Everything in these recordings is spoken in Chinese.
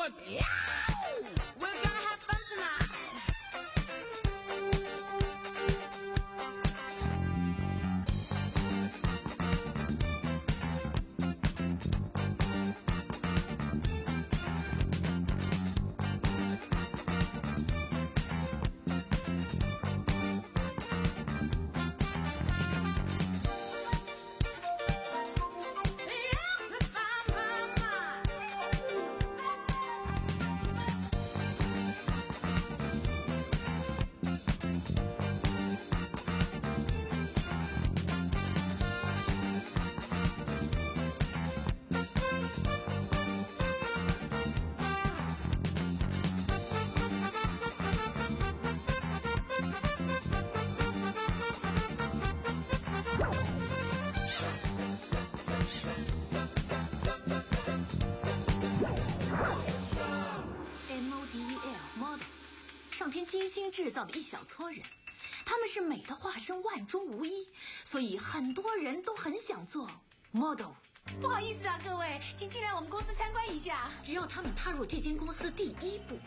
One. 人，他们是美的化身，万中无一，所以很多人都很想做 model。不好意思啊，各位，请进来我们公司参观一下。只要他们踏入这间公司第一步，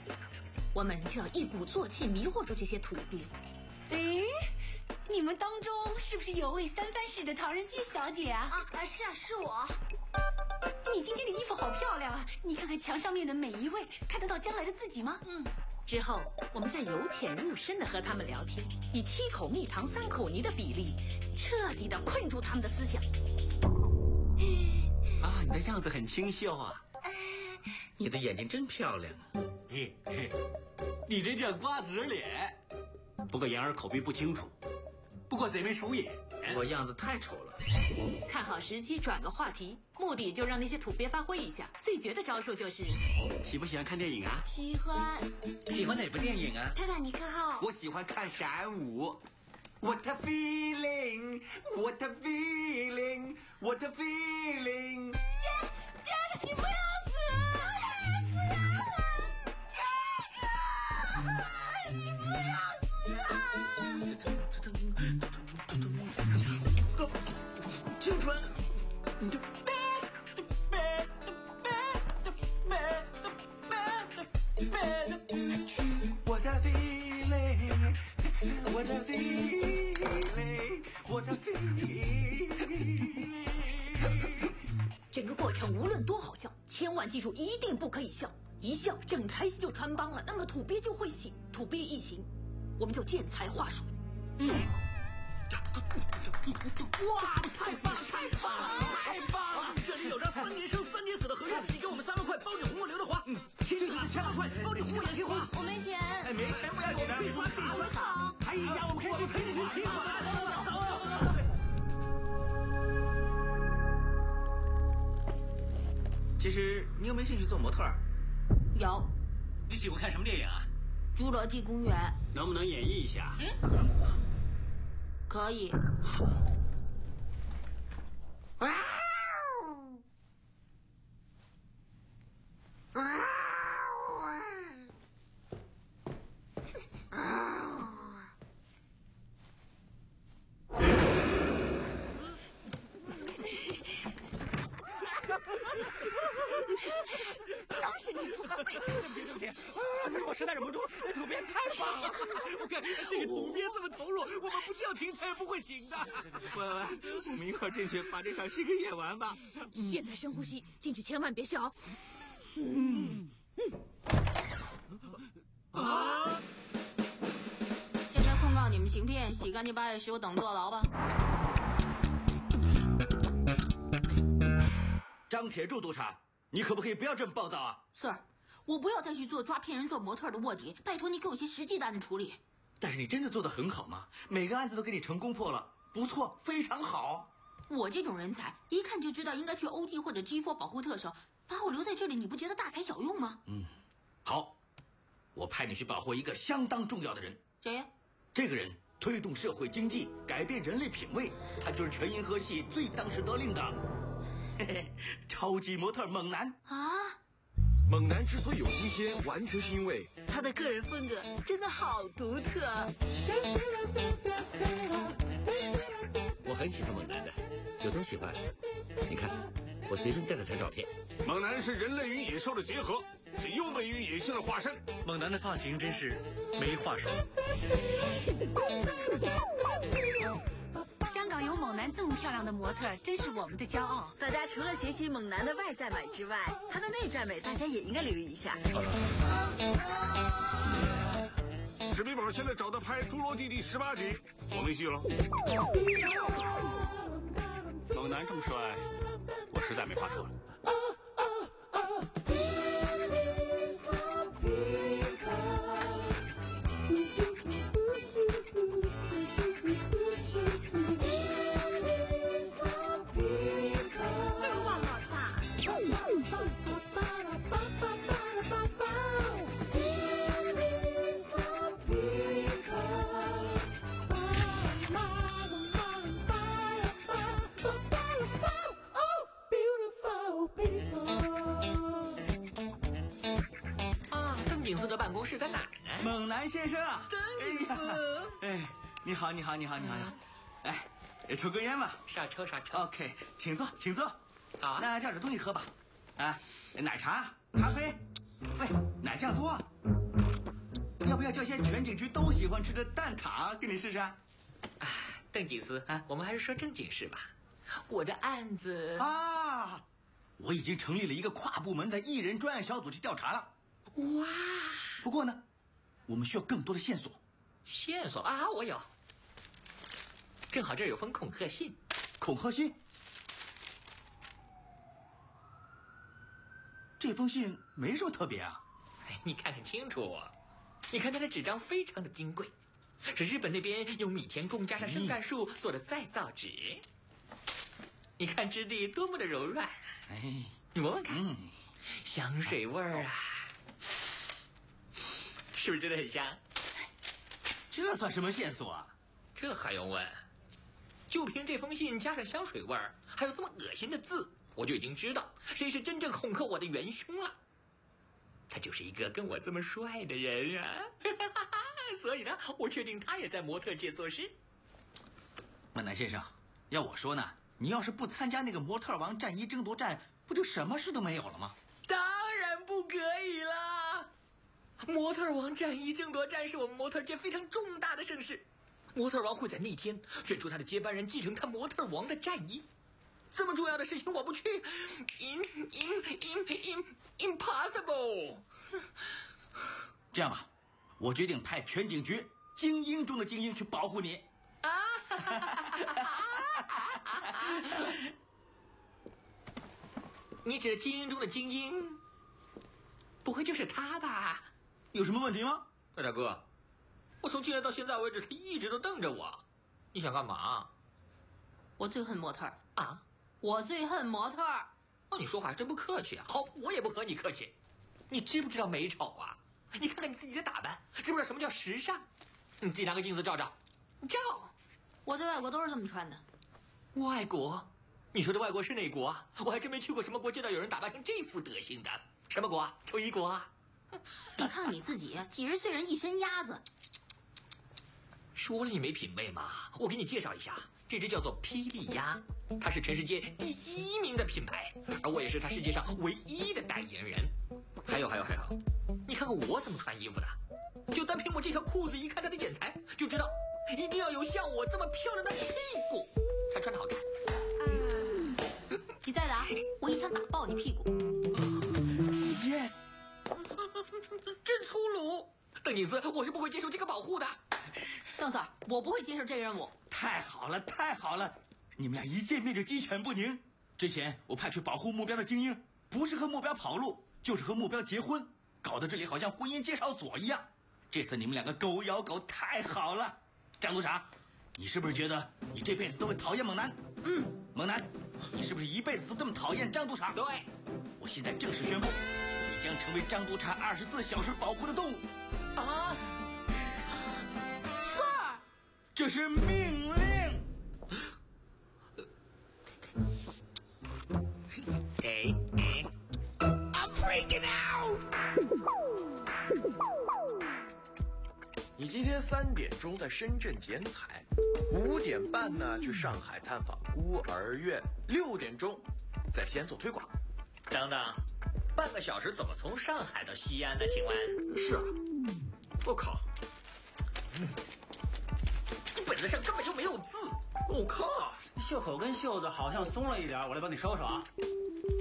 我们就要一鼓作气迷惑住这些土鳖。诶，你们当中是不是有位三藩市的唐人街小姐啊？啊啊，是啊，是我。你今天的衣服好漂亮啊！你看看墙上面的每一位，看得到将来的自己吗？嗯，之后我们再由浅入深的和他们聊天，以七口蜜糖三口泥的比例，彻底的困住他们的思想。啊，你的样子很清秀啊！你的眼睛真漂亮。嘿嘿，你这叫瓜子脸。不过言儿口鼻不清楚，不过贼眉鼠眼。我样子太丑了。看好时机转个话题，目的就让那些土鳖发挥一下。最绝的招数就是，喜不喜欢看电影啊？喜欢喜欢哪部电影啊？泰坦尼克号。我喜欢看闪舞。What a feeling, what a feeling, what a feeling。姐姐，你不要死啊！不要啊！这个，你不要死整个过程无论多好笑，千万记住一定不可以笑，一笑整台戏就穿帮了，那么土鳖就会醒，土鳖一醒，我们就见财化水。嗯。哇，太棒了，太棒了，太棒了！这里有张三年生三年死的合约，你给我们三万块，包你红过刘德华。嗯，亲这个是千万块，包你红过杨千嬅。我没钱。哎，没钱不要紧的，必刷卡，刷卡。哎呀，我们可以去陪你去听其实你有没有兴趣做模特儿？有你喜欢看什么电影啊？《侏罗纪公园》能不能演绎一下？可以。都你不好。对不起，啊，但是我实在忍不住，那土鳖太棒了！我看这个土鳖这么投入，我们不叫停车也不会醒的。喂喂，我们一块儿进去把这场戏给演完吧。现在深呼吸，进去千万别笑。嗯嗯。啊现在控告你们行骗，洗干净八月十五等坐牢吧。张铁柱督察，你可不可以不要这么暴躁啊？Sir，我不要再去做抓骗人做模特的卧底，拜托你给我些实际的案子处理。但是你真的做得很好吗，每个案子都给你成功破了，不错，非常好。我这种人才，一看就知道应该去 OG 或者 G4 保护特首，把我留在这里，你不觉得大材小用吗？嗯好，我派你去保护一个相当重要的人。谁呀？这个人推动社会经济，改变人类品味，他就是全银河系最当时得令的，嘿嘿，超级模特猛男。啊？猛男之所以有今天，完全是因为他的个人风格真的好独特。我很喜欢猛男的，有多喜欢？你看，我随身带了他照片。猛男是人类与野兽的结合，是优美与野性的化身。猛男的发型真是没话说。有猛男这么漂亮的模特，真是我们的骄傲。大家除了学习猛男的外在美之外，他的内在美大家也应该留意一下。史密宝现在找他拍《侏罗纪》第十八集，我没戏了。猛男这么帅，我实在没话说了。在哪儿呢？猛男先生啊，邓警司，哎，你好，你好，你好，你好，你好，哎，抽根烟吧。上抽上抽。OK，请坐，请坐。好啊，那叫点东西喝吧，啊，奶茶、咖啡，喂，奶酱多。要不要叫些全景区都喜欢吃的蛋挞给你试试？啊邓警司啊，我们还是说正经事吧。我的案子啊，我已经成立了一个跨部门的艺人专案小组去调查了。哇，不过呢，我们需要更多的线索。线索？啊，我有。正好这儿有封恐吓信，恐吓信，这封信没什么特别啊。哎你看看清楚，你看它的纸张非常的金贵，是日本那边用米田共加上圣诞树做的再造纸。你看质地多么的柔软，哎，你闻闻看，嗯，香水味儿啊，是不是真的很香？这算什么线索啊？这还用问？就凭这封信加上香水味儿，还有这么恶心的字，我就已经知道谁是真正恐吓我的元凶了。他就是一个跟我这么帅的人呀、所以呢，我确定他也在模特界做事。孟南先生，要我说呢，你要是不参加那个模特王战衣争夺战，不就什么事都没有了吗？当然不可以啦！模特王战衣争夺战是我们模特界非常重大的盛事，模特王会在那天选出他的接班人，继承他模特王的战衣。这么重要的事情我不去，in in in in impossible。这样吧，我决定派全警局精英中的精英去保护你。啊 你指的精英中的精英，不会就是他吧？有什么问题吗？大哥，我从进来到现在为止，他一直都瞪着我。你想干嘛我最恨模特儿，啊？我最恨模特儿。哦，你说话还真不客气啊！好，我也不和你客气。你知不知道美丑啊？你看看你自己的打扮，知不知道什么叫时尚？你自己拿个镜子照照，照。我在外国都是这么穿的。外国？你说的外国是哪国啊？我还真没去过什么国，见到有人打扮成这副德行的。什么国啊？周一国啊？你看看你自己，几十岁人一身鸭子。说了你没品味嘛！我给你介绍一下，这只叫做霹雳鸭，它是全世界第一名的品牌，而我也是它世界上唯一的代言人。还有还有还有，你看看我怎么穿衣服的，就单凭我这条裤子，一看它的剪裁就知道，一定要有像我这么漂亮的屁股才穿得好看。你再打，我一枪打爆你屁股。Yes，真粗鲁！邓警司，我是不会接受这个保护的。邓 Sir，我不会接受这个任务。太好了，太好了！你们俩一见面就鸡犬不宁。之前我派去保护目标的精英，不是和目标跑路，就是和目标结婚，搞得这里好像婚姻介绍所一样。这次你们两个狗咬狗，太好了！张督察，你是不是觉得你这辈子都会讨厌猛男？嗯，猛男，你是不是一辈子都这么讨厌张督察？对，我现在正式宣布，你将成为张督察二十四小时保护的动物，啊，Sir，这是命令。哎哎，你今天三点钟在深圳剪彩，五点半呢去上海探访孤儿院，六点钟在线做推广。等等，半个小时怎么从上海到西安呢？请问？是啊，我靠，你本子上根本就没有字。我靠，袖口跟袖子好像松了一点，我来帮你收收啊。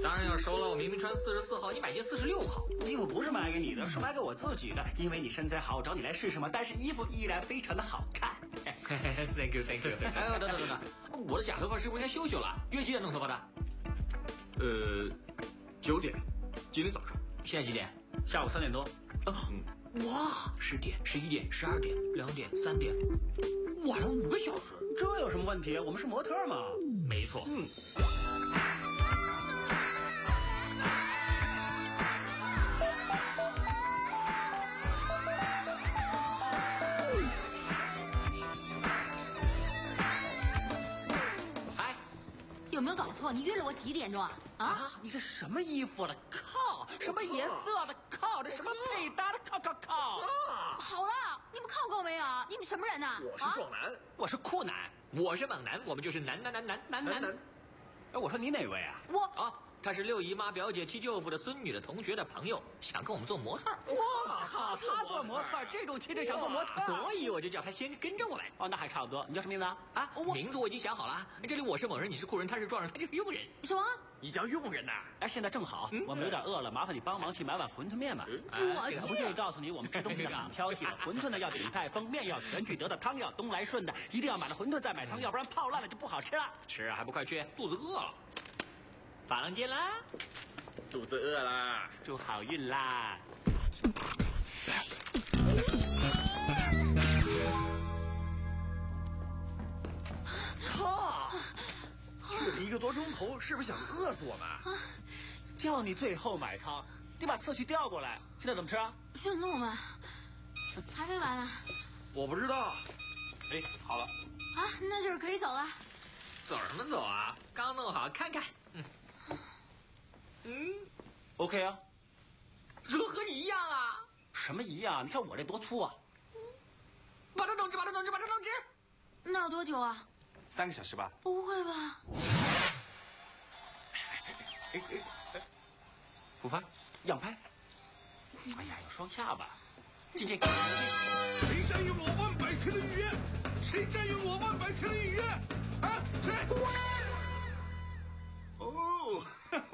当然要收了，我明明穿四十四号，你买件四十六号。衣服不是买给你的，是买给我自己的，因为你身材好，我找你来试试嘛。但是衣服依然非常的好看。Thank you, thank you。哎，等等等等，我的假头发是不是应该修修了？约几点弄头发的？呃，九点，今天早上。现在几点？下午三点多，哇，十点、十一点、十二点、两点、三点，晚了五个小时。这有什么问题？我们是模特嘛。没错。嗯。哎，有没有搞错？你约了我几点钟啊？啊？啊，你这什么衣服了？靠！什么颜色的？靠！这什么配搭的？靠靠靠！好了，你们靠够没有？你们什么人呐？我是啊壮男，我是酷男。我是猛男，我们就是男男男男男男男。哎，我说你哪位啊？我啊，他是六姨妈、表姐、七舅父的孙女的同学的朋友，想跟我们做模特儿，哇靠！她做模特，这种气质想做模特。所以我就叫她先跟着我来。哦，那还差不多。你叫什么名字啊？啊，名字我已经想好了。这里我是猛人，你是酷人，他是壮人，他就是佣人。什么？你叫佣人呐？哎，现在正好，我们有点饿了，麻烦你帮忙去买碗馄饨面吧。我可不介意告诉你，我们吃东西的很挑剔的，馄饨呢要鼎泰丰，面要全聚德的，汤要东来顺的，一定要买了馄饨再买汤，要不然泡烂了就不好吃了。吃啊，还不快去，肚子饿了。发廊见啦！肚子饿啦。祝好运啦！靠！去了一个多钟头，是不是想饿死我们？叫你最后买汤，你把次序调过来。现在怎么吃啊？顺路吗？还没完呢。我不知道。哎，好了，啊，那就是可以走了。走什么走啊？刚弄好，看看。嗯，嗯，OK 啊。怎么和你一样啊？什么一样？你看我这多粗啊！把它弄直，把它弄直，把它弄直。那要多久啊？三个小时吧。不会吧？哎哎哎俯拍，仰拍。哎呀，有双下巴。进进。谁占用我万百千的预约？谁占用我万百千的预约？啊，谁？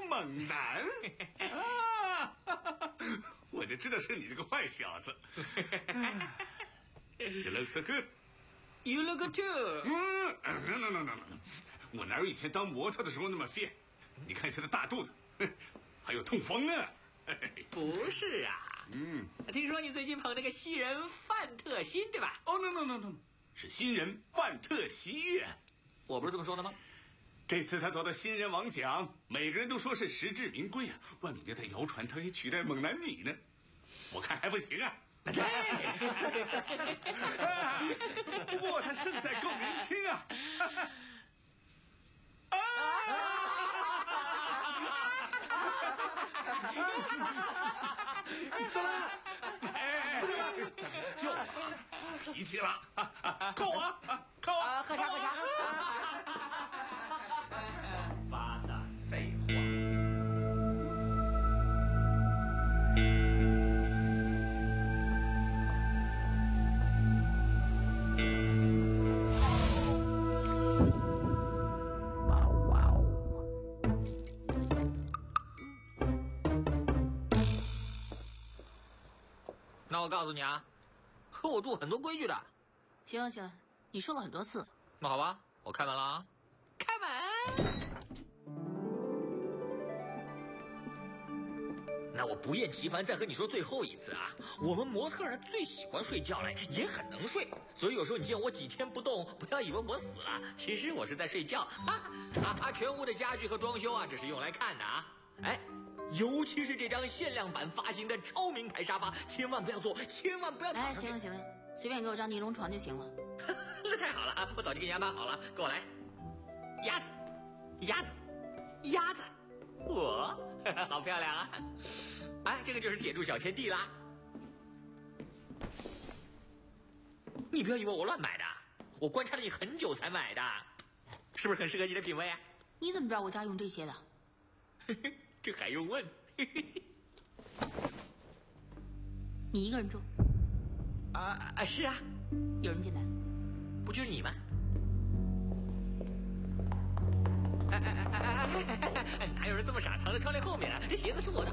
哦，猛男啊！我就知道是你这个坏小子。You look so good。You look too。嗯，no no no no no，我哪有以前当模特的时候那么 fit？你看现在大肚子，还有痛风呢。不是啊，嗯，听说你最近捧那个新人范特西，对吧？哦，no no no no，是新人范特西。我不是这么说的吗？这次他夺得新人王奖，每个人都说是实至名归啊，万民都在谣传他也取代猛男你呢。我看还不行啊。不过他胜在够年轻啊。怎么了？哎，就发脾气了，扣啊，扣啊！喝茶喝茶。那我告诉你啊，和我住很多规矩的。行了行了，你说了很多次。那好吧，我开门了啊，开门。那我不厌其烦再和你说最后一次啊，我们模特儿最喜欢睡觉了，也很能睡，所以有时候你见我几天不动，不要以为我死了，其实我是在睡觉。啊啊啊！全屋的家具和装修啊，只是用来看的啊。哎，尤其是这张限量版发行的超名牌沙发，千万不要坐，千万不要躺哎，行了行了，随便给我张尼龙床就行了。那太好了，我早就给你安排好了，跟我来。鸭子，鸭子，鸭子，我，好漂亮啊！哎，这个就是铁柱小天地啦。你不要以为我乱买的，我观察了你很久才买的，是不是很适合你的品味啊？你怎么知道我家用这些的？这还用问？你一个人住？啊啊，是啊，有人进来，不就是你吗？哎哎哎哎哎！哪有人这么傻，藏在窗帘后面啊？这鞋子是我的。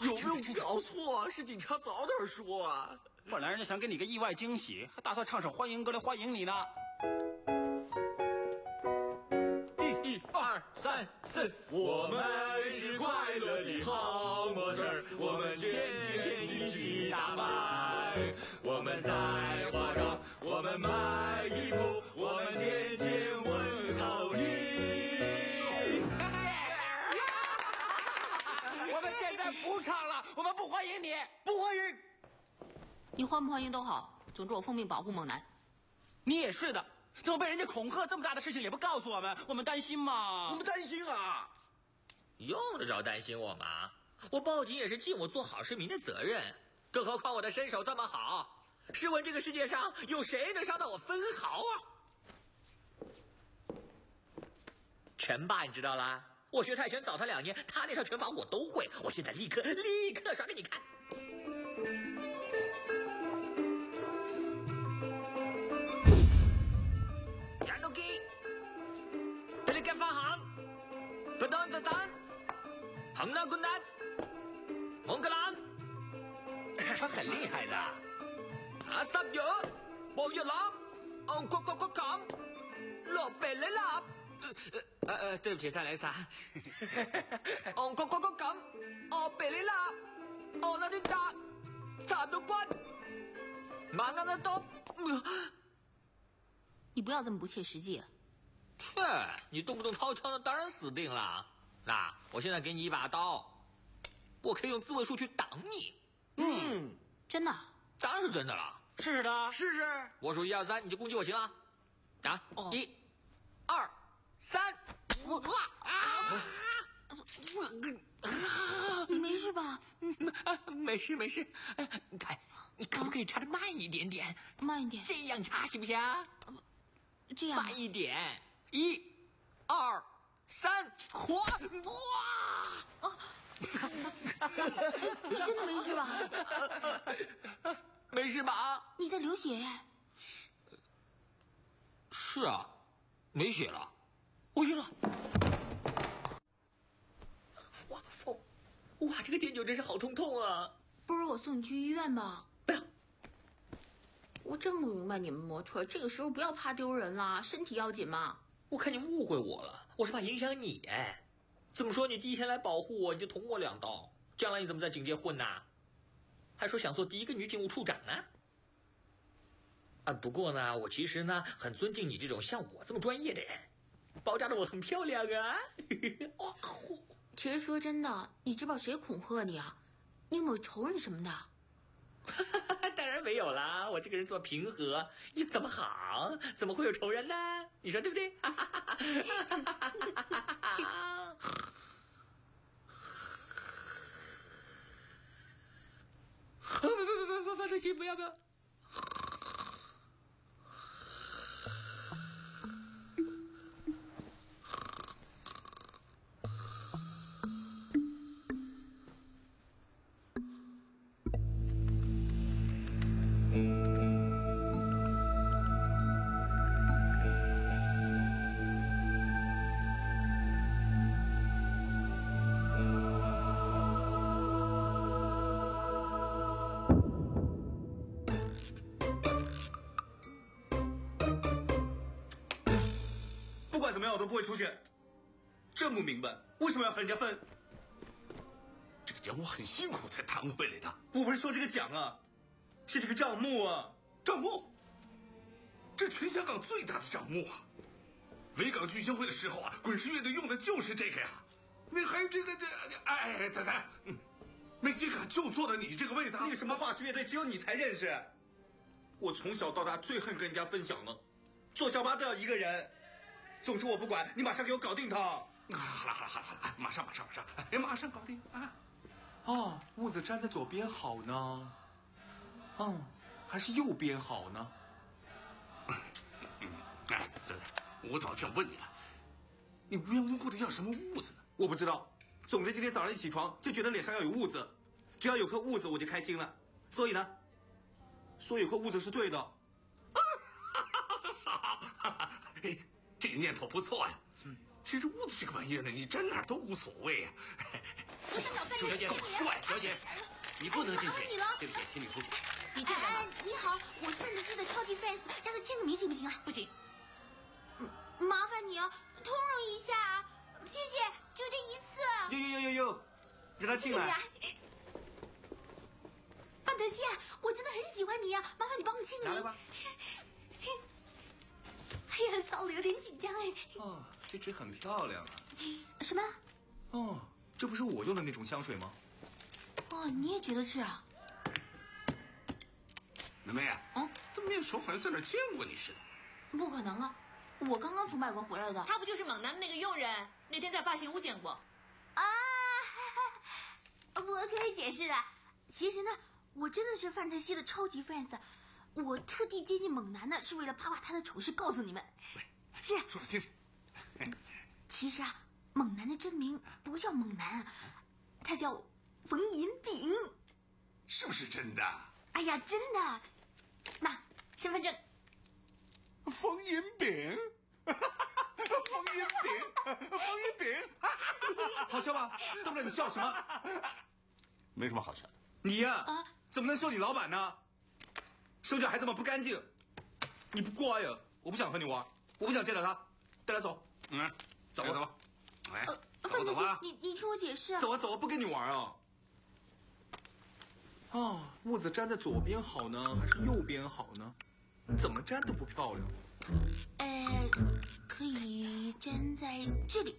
有没有搞错？是警察早点说啊！本来人家想给你个意外惊喜，还打算唱首欢迎歌来欢迎你呢。一、二、三、四，我们是快乐的好模特儿，我们天天一起打扮。我们在化妆，我们买衣服，不唱了，我们不欢迎你，不欢迎。你欢不欢迎都好，总之我奉命保护猛男。你也是的，怎么被人家恐吓？这么大的事情也不告诉我们，我们担心嘛。我们担心啊！用得着担心我吗？我报警也是尽我做好市民的责任，更何况我的身手这么好。试问这个世界上有谁能伤到我分毫啊？陈爸你知道啦？我学泰拳早他两年，他那套拳法我都会。我现在立刻立刻耍给你看。杨东基，这里干发行，不当子弹，横南滚蛋，蒙格兰，他很厉害的。阿萨约，博月朗，昂国国国港，落贝雷拉。呃呃，对不起，再来一次啊！昂国国国港，哦贝雷拉，哦那里达，扎东关，马安的东。你不要这么不切实际啊。切，你动不动掏枪，当然死定了。那我现在给你一把刀，我可以用自卫术去挡你。嗯，真的？当然是真的了。试试的，试试。我数一二三，你就攻击我行了。啊，哦一、二、三，我哇啊！你没事吧？没事没事。看，你可不可以插的慢一点点？慢一点，这样插行不行？这样慢一点。一、二、三，哗哇！你真的没事吧？没事吧？你在流血！是啊，没血了，我晕了。哇哦，哇，这个电灸真是好痛痛啊！不如我送你去医院吧。不要。我真不明白你们模特这个时候不要怕丢人啦，身体要紧嘛。我看你误会我了，我是怕影响你哎。怎么说你第一天来保护我，你就捅我两刀，将来你怎么在警界混呐？还说想做第一个女警务处长呢？啊，不过呢，我其实呢很尊敬你这种像我这么专业的人，包扎的我很漂亮啊。哦，其实说真的，你知道谁恐吓你啊？你有没有仇人什么的？当然没有啦，我这个人这么平和，又怎么好？怎么会有仇人呢？你说对不对？不不不不不，放得起，不要不要。么样，我都不会出去。真不明白，为什么要和人家分？这个奖我很辛苦才谈回来的。我不是说这个奖啊，是这个账目啊。账目，这全香港最大的账目啊！维港聚星会的时候啊，滚石乐队用的就是这个呀。你还有这个这，哎哎，仔仔，嗯，没这个就坐到你这个位子。那个什么画室乐队，只有你才认识。我从小到大最恨跟人家分享了，坐校巴都要一个人。总之我不管，你马上给我搞定他。好了好了好了好了，马上马上马上，哎，马上搞定啊！哦，痦子粘在左边好呢？嗯，还是右边好呢？哎，我早就想问你了，你无缘无故的要什么痦子呢？我不知道，总之今天早上一起床就觉得脸上要有痦子，只要有颗痦子我就开心了。所以呢，说有颗痦子是对的。哎，这个念头不错呀。其实屋子这个玩意儿呢，你站哪儿都无所谓啊。楚小姐，帅小姐，你不能进去。对不起，请你出去。你这哎，你好，我是范特西的超级 fans，让他签个名行不行啊？不行。麻烦你啊，通融一下啊，谢谢，就这一次。呦呦呦呦呦，让他进来。范德西啊，我真的很喜欢你呀，麻烦你帮我签个名。来吧。哎呀，骚的有点紧张哎。哦，这支很漂亮啊。什么？哦，这不是我用的那种香水吗？哦，你也觉得是啊？妹妹啊，嗯，这面熟好像在哪儿见过你似的。不可能啊，我刚刚从外国回来的。他不就是猛男的那个佣人？那天在发型屋见过。啊，我可以解释的。其实呢，我真的是范特西的超级 fans。我特地接近猛男呢，是为了八卦他的丑事，告诉你们。是，说来听听。其实啊，猛男的真名不叫猛男，他叫冯银炳。是不是真的？哎呀，真的。那身份证。冯银炳，冯银炳，冯银炳，好笑吗？东哥，你笑什么？没什么好笑的。你呀、啊，怎么能笑你老板呢？手脚还这么不干净，你不乖呀！我不想和你玩，我不想见到他，带他走。嗯，走吧走吧。哎，呃，范特西。你你听我解释啊。走啊走啊，不跟你玩啊！哦，痦子粘在左边好呢，还是右边好呢？怎么粘都不漂亮。呃，可以粘在这里。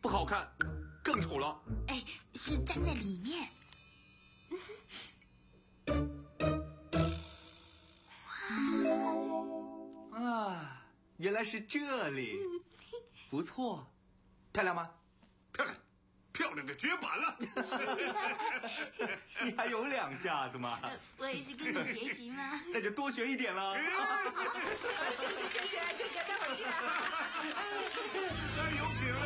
不好看，更丑了。哎，是粘在里面。啊，原来是这里，不错，漂亮吗？漂亮，漂亮的绝版了。你还有两下子吗？我也是跟你学习嘛。那就多学一点了。谢谢谢谢谢谢，待会儿见。哎，有品位。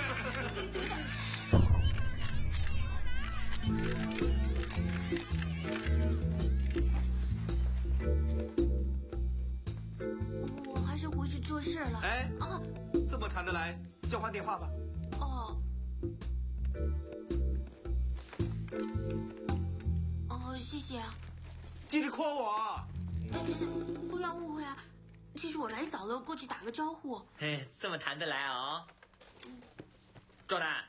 么谈得来，交换电话吧。哦哦，谢谢啊。记得 call 我不要误会啊，其实我来早了，过去打个招呼。嘿，这么谈得来啊、壮男，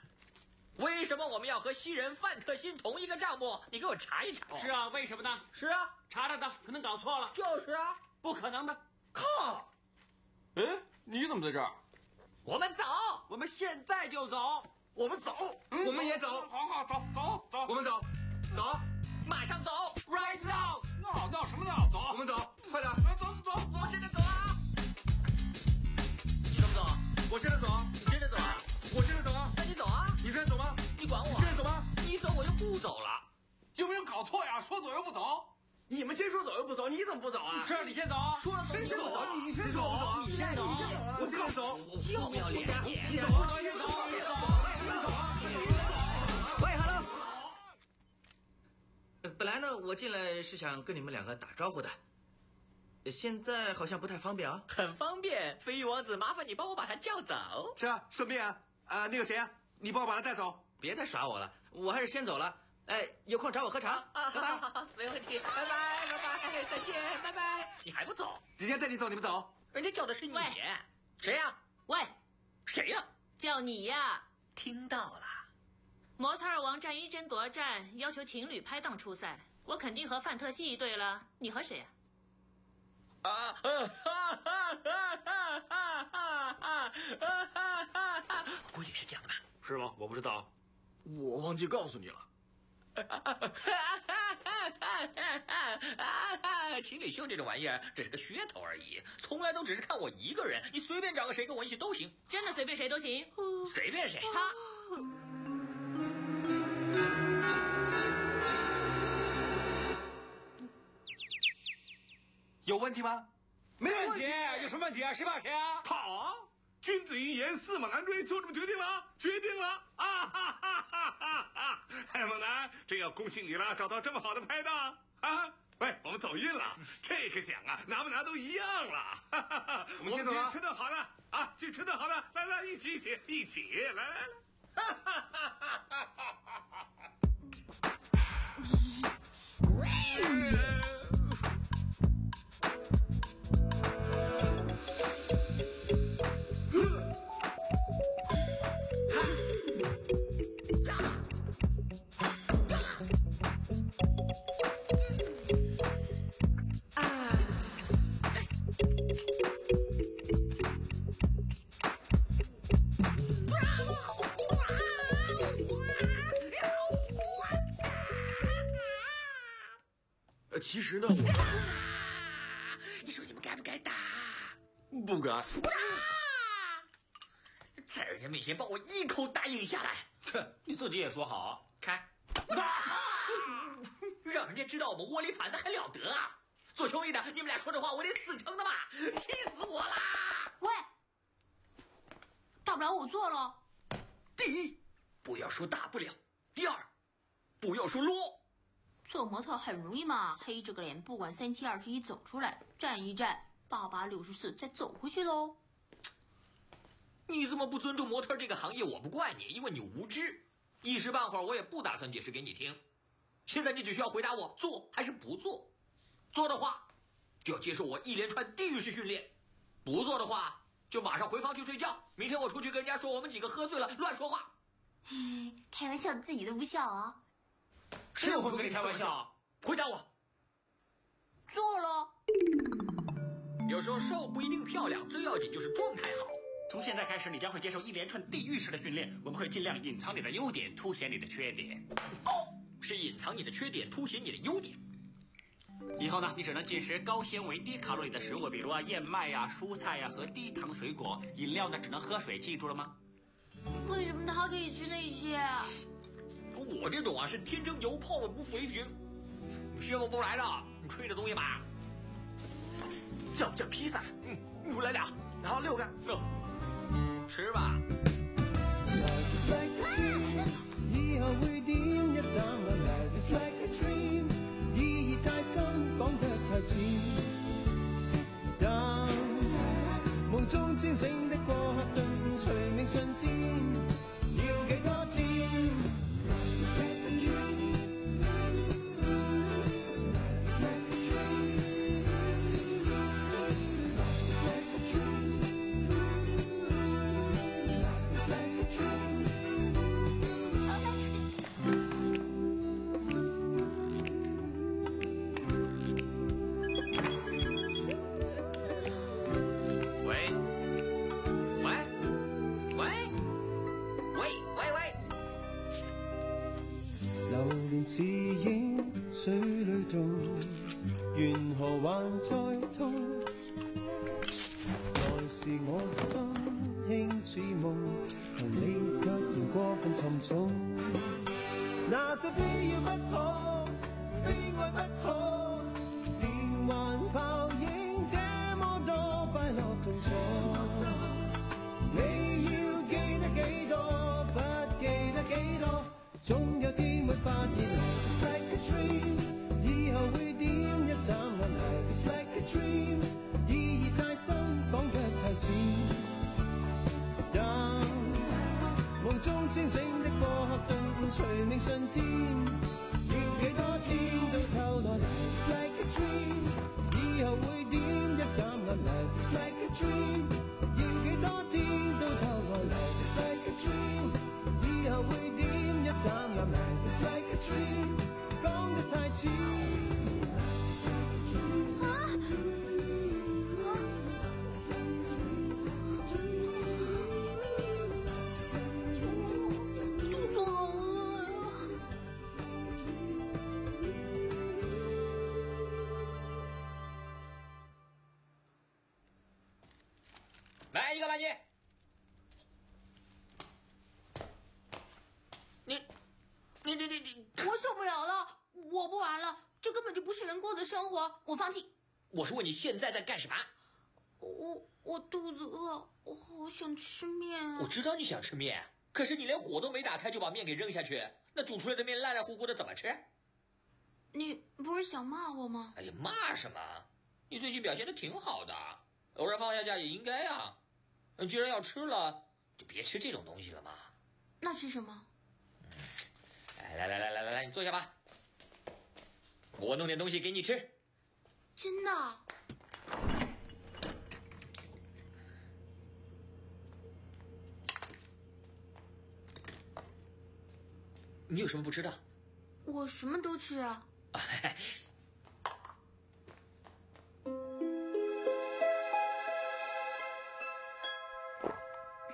为什么我们要和西人范特辛同一个账目？你给我查一查。是啊，为什么呢？是啊，查查的，可能搞错了。就是啊。不可能的。靠！哎，你怎么在这儿？我们走。我们现在就走。我们走，我们也走。好好走走走，我们走，走，马上走。Right now。闹闹什么闹？走，我们走，快点。走走走。我现在走啊！你怎么走？我现在走啊，你真的走啊？我现在走啊。那你走啊！你现在走吗？你管我？现在走吗？你走我就不走了。有没有搞错呀？说走又不走。你们先说走又不走，你怎么不走啊？是你先走。说了走先走就走啊！你先走啊！你先走。我先走。要不要脸？你走你！先走，先走，先走啊！喂，Hello。呃本来呢，我进来是想跟你们两个打招呼的，呃现在好像不太方便啊。很方便，飞鱼王子，麻烦你帮我把他叫走。是啊，顺便啊，啊，那个谁啊，你帮我把他带走。别再耍我了，我还是先走了。哎，有空找我喝茶。啊，拜拜。好好好，没问题，拜拜拜拜，再见，拜拜。你还不走？人家带你走，你不走。人家叫的是你喂，谁呀、喂，谁呀、叫你呀！听到了。模特儿王战一争夺战，要求情侣拍档出赛，我肯定和范特西一队了。你和谁呀、啊！估计是这样的吧？是吗？我不知道。我忘记告诉你了，情侣秀这种玩意儿，只是个噱头而已，从来都只是看我一个人。你随便找个谁跟我一起都行，真的随便谁都行，随便谁。他。有问题吗？没问题，有什么问题啊？谁怕谁啊？好，君子一言，驷马难追，就这么决定了，决定了啊！哈哈哈哈哈！哎，猛男，真要恭喜你了，找到这么好的拍档啊！喂，我们走运了，这个奖啊，拿不拿都一样了。哈哈哈我们先走了，吃顿好的啊，去吃顿好的，来来，一起一起一起，来来来。哈哈哈哈哈哈！呃，其实呢，我你说你们该不该打？不该。在人家面前把我一口答应下来，哼，你自己也说好。看，让人家知道我们窝里反的还了得啊！做兄弟的，你们俩说这话，我得死撑的吧！气死我啦！喂，大不了我做了。第一，不要说大不了；第二，不要说啰。做模特很容易嘛，黑着个脸，不管三七二十一走出来，站一站，八八六十四，再走回去喽。你这么不尊重模特这个行业，我不怪你，因为你无知。一时半会儿我也不打算解释给你听。现在你只需要回答我做还是不做。做的话，就要接受我一连串地狱式训练；不做的话，就马上回房去睡觉。明天我出去跟人家说我们几个喝醉了乱说话。开玩笑自己都不笑啊！是我跟你开玩笑。回答我。做了。有时候瘦不一定漂亮，最要紧就是状态好。从现在开始，你将会接受一连串地狱式的训练。我们会尽量隐藏你的优点，凸显你的缺点。哦，是隐藏你的缺点，凸显你的优点。以后呢，你只能进食高纤维、低卡路里的食物，比如啊燕麦呀、蔬菜呀和低糖水果。饮料呢，只能喝水，记住了吗？为什么他可以吃那些？我这种啊是天生油泡的不肥型，师傅不来了。你吹的东西吧？叫不叫披萨？嗯，你来俩，然后六个。嗯，吃吧。以後會點一眨眼？Life is like a dream，意義太深，講得太淺。但夢中清醒的過客頓，隨命上天，要幾多天？Is that the? 似影水裏動，緣何還在痛？來時我心輕似夢，但你。卻嫌過分沉重。那些非要不可，非愛不可，連環泡影這麼多快樂痛楚。你。總有天會發現。Life is like a dream，以後會點一眨眼？Life is like a dream，意義太深，講得太浅。但夢中清醒的過客頓，隨命上天，要幾多天都透來。Life is like a dream，以後會點一眨眼？Life is like a dream，一眨眼？Life is like a dream，講得太淺。肚子好饿呀！我放弃。我是问你现在在干什么？我我肚子饿，我好想吃面啊！我知道你想吃面，可是你连火都没打开就把面给扔下去，那煮出来的面烂烂糊糊的怎么吃？你不是想骂我吗？哎呀，骂什么？你最近表现的挺好的，偶尔放下假也应该啊。既然要吃了，就别吃这种东西了嘛。那吃什么？来来来来来来来，你坐下吧，我弄点东西给你吃。真的？你有什么不吃的？我什么都吃啊。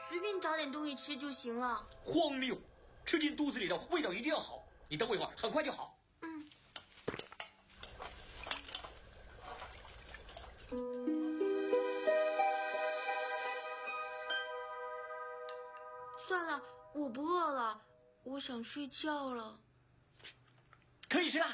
随便找点东西吃就行了。荒谬！吃进肚子里的味道一定要好。你等我一会儿，很快就好。我不饿了，我想睡觉了。可以吃了。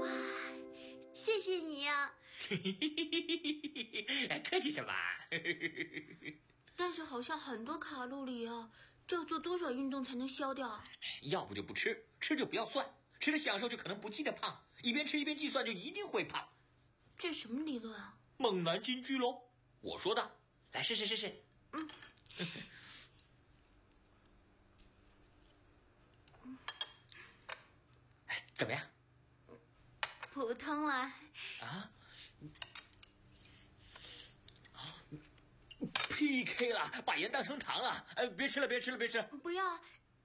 哇，谢谢你呀、哎，客气什么？但是好像很多卡路里啊，这要做多少运动才能消掉啊？要不就不吃，吃就不要算，吃了享受就可能不记得胖，一边吃一边计算就一定会胖。这什么理论啊？猛男金句喽，我说的。来试试试试。嗯。怎么样？普通啦。啊？PK 了，把盐当成糖了。哎，别吃了，别吃了，别吃了。不要，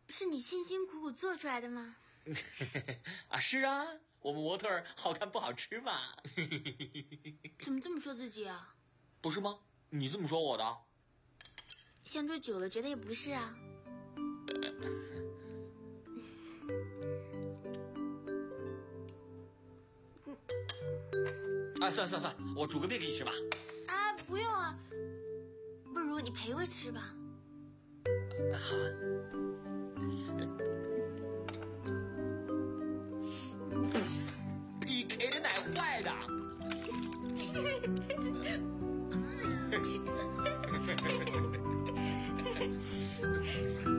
是你辛辛苦苦做出来的吗？啊，是啊，我们模特儿好看不好吃嘛。怎么这么说自己啊？不是吗？你这么说我的？相处久了，觉得也不是啊。哎，算了算了算了，我煮个面给你吃吧。啊，不用啊，你陪我吃吧。好。PK 的奶坏的。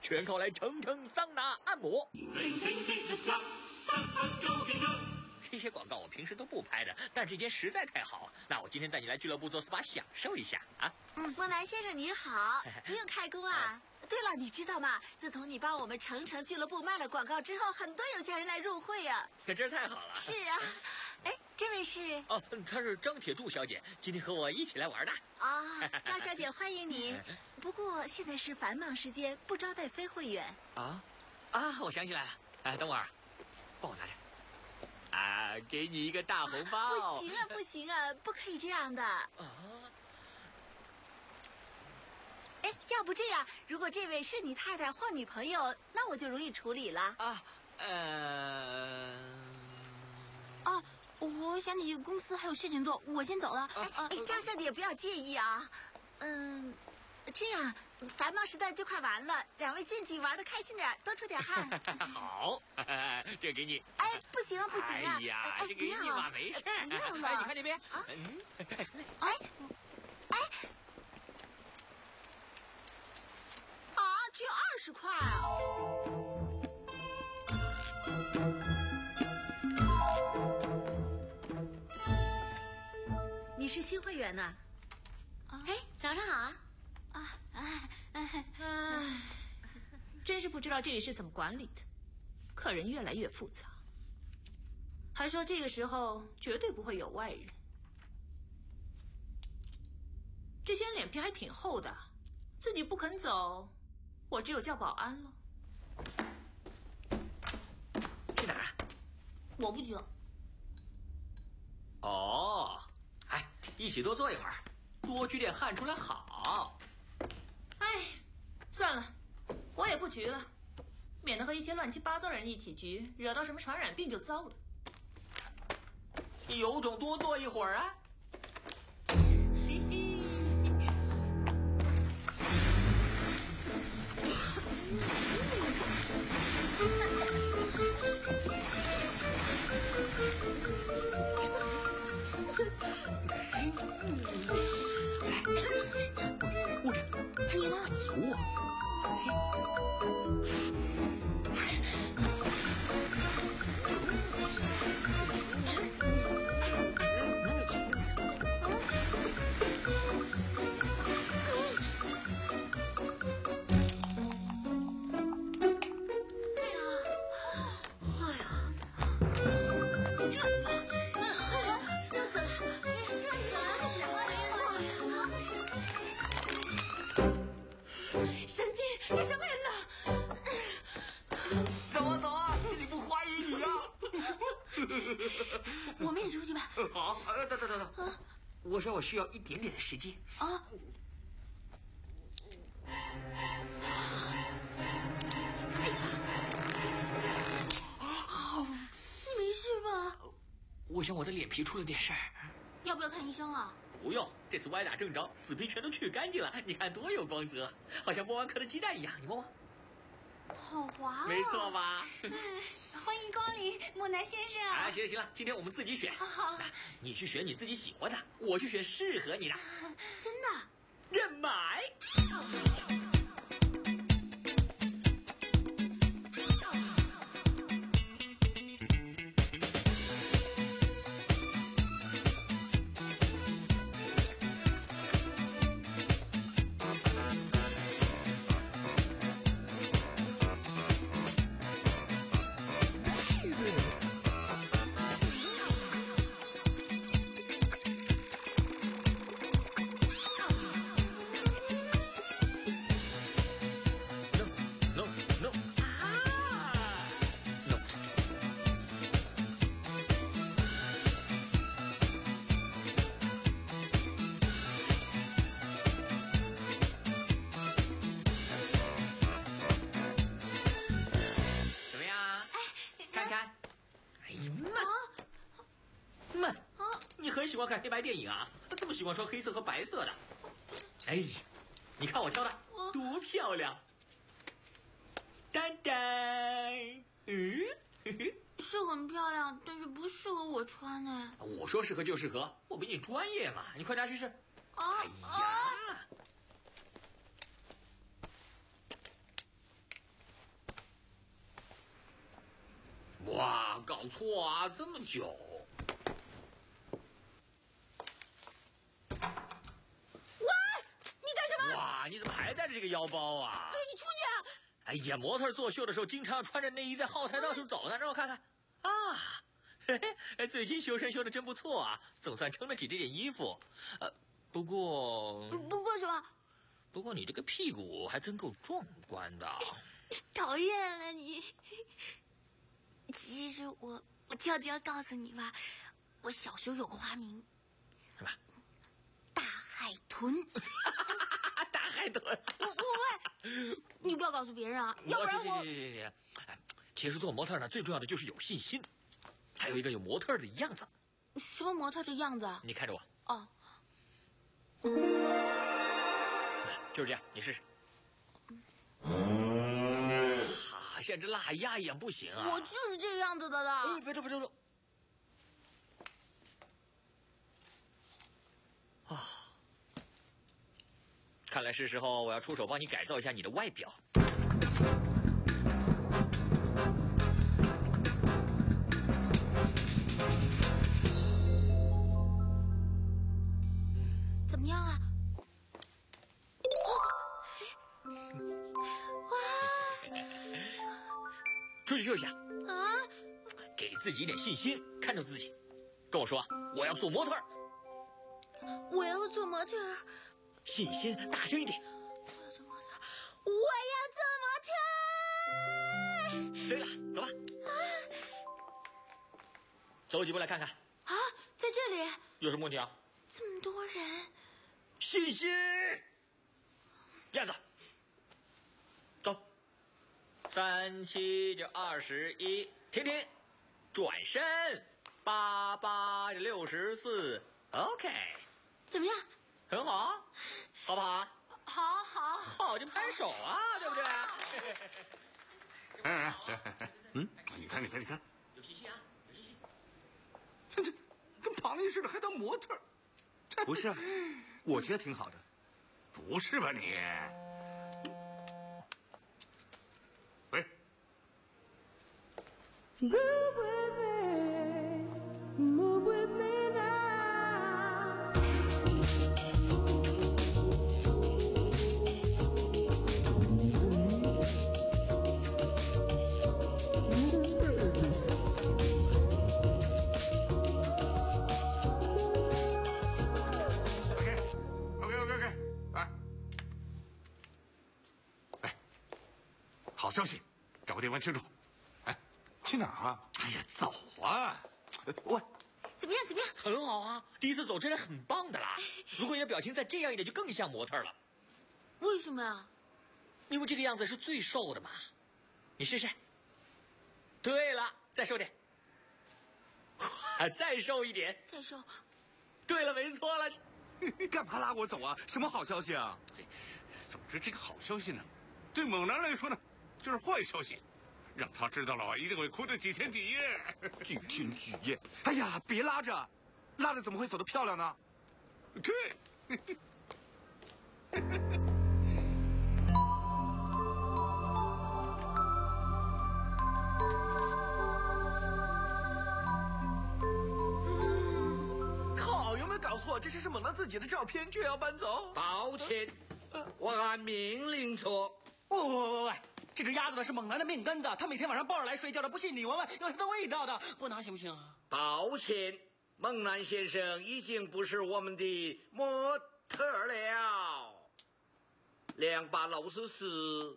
全靠来程程桑拿按摩。这些广告我平时都不拍的，但这间实在太好，那我今天带你来俱乐部做 SPA 享受一下啊！嗯，莫南先生您好，不用开工啊。对了，你知道吗？自从你帮我们程程俱乐部卖了广告之后，很多有钱人来入会啊。可真是太好了。是啊，哎，这位是？哦，她是张铁柱小姐，今天和我一起来玩的。啊，张小姐欢迎你。不过现在是繁忙时间，不招待非会员。啊，啊，我想起来了，哎，等会儿，帮我拿着。啊，给你一个大红包！不行啊，不行啊，不可以这样的。啊！哎，要不这样，如果这位是你太太或女朋友，那我就容易处理了。啊，呃，啊，我想起公司还有事情做，我先走了。哎哎，张小姐不要介意啊。嗯，这样繁忙时段就快完了，两位进去玩的开心点，多出点汗。好，这给你。哎，不行啊，不行啊！哎呀，哎，这给你吧，没事。不用了。哎，你看那边。啊。嗯。哎。哎。啊，只有二十块啊！是新会员呢？哎，早上好啊！啊，哎哎哎，真是不知道这里是怎么管理的，客人越来越复杂。还说这个时候绝对不会有外人。这些人脸皮还挺厚的，自己不肯走，我只有叫保安了。去哪儿啊？我不去。哦，哎，一起多坐一会儿，多聚点汗出来好。哎，算了，我也不局了，免得和一些乱七八糟人一起局，惹到什么传染病就糟了。有种多坐一会儿啊！捂着，你呢？你握。神说我需要一点点的时间。啊，你没事吧？我想我的脸皮出了点事儿。要不要看医生啊？不用，这次歪打正着，死皮全都去干净了。你看多有光泽，好像剥完壳的鸡蛋一样。你摸摸，好滑、啊。没错吧？欢迎光临，木南先生。啊，行了行了，今天我们自己选。好，好你去选你自己喜欢的，我去选适合你的。真的？认买。欢看黑白电影啊？他这么喜欢穿黑色和白色的？哎，你看我挑的多漂亮！丹丹，嗯，是很漂亮，但是不适合我穿呢。我说适合就适合，我比你专业嘛，你快拿去试。啊哎呀，哇，搞错啊，这么久。喂，你干你怎么还带着这个腰包啊？哎，你出去啊！哎呀，模特作秀的时候经常穿着内衣在后台到处走呢，让我看看。啊，嘿 嘿，最近修身修的真不错啊，总算撑得起这件衣服。呃，不过，不过什么？不过你这个屁股还真够壮观的。讨厌了你。其实我我悄悄告诉你吧，我小时候有个花名，海豚。大海豚。我我喂，你不要告诉别人啊，要不然我。其实做模特呢，最重要的就是有信心，还有一个有模特的样子。什么模特的样子啊？你看着我。哦。就是这样，你试试。啊，现在这辣压眼不行啊！我就是这样子的啦。哎，别动，别动，别动。看来是时候我要出手帮你改造一下你的外表。怎么样啊？出去秀一下，啊！给自己一点信心，看着自己，跟我说我要做模特儿。我要做模特儿，信心，大声一点。我要做模特。对了，走吧。走几步来看看。啊，在这里有什么问题啊？这么多人。信心，燕子，走。三七就二十一，停停，转身，八八就六十四，OK。怎么样？很好，好不好？好好好，就拍手啊，对不对？哎哎，嗯，你看，你看，你看，有信心啊，有信心。这跟螃蟹似的，还当模特？不是，我觉得挺好的。不是吧你？喂。Groove with me, move with me 找个地方庆祝。哎，去哪儿啊？哎呀，走啊！喂，怎么样？怎么样？很好啊，第一次走真的很棒的啦。如果你的表情再这样一点，就更像模特了。为什么呀？因为这个样子是最瘦的嘛。你试试。对了，再瘦点。再瘦一点。再瘦。对了，没错了。干嘛拉我走啊？什么好消息啊？总之，这个好消息呢，对猛男来说呢，就是坏消息。让他知道了，一定会哭得几天几夜。几天几夜？哎呀，别拉着，拉着怎么会走得漂亮呢？对。靠，有没有搞错？这是猛男自己的照片，却要搬走？抱歉，我按命令做。喂喂喂喂，这只鸭子呢是猛男的命根子，他每天晚上抱着来睡觉的，不信你闻闻，有它的味道的，不拿行不行啊？抱歉，猛男先生已经不是我们的模特了。两把螺丝丝，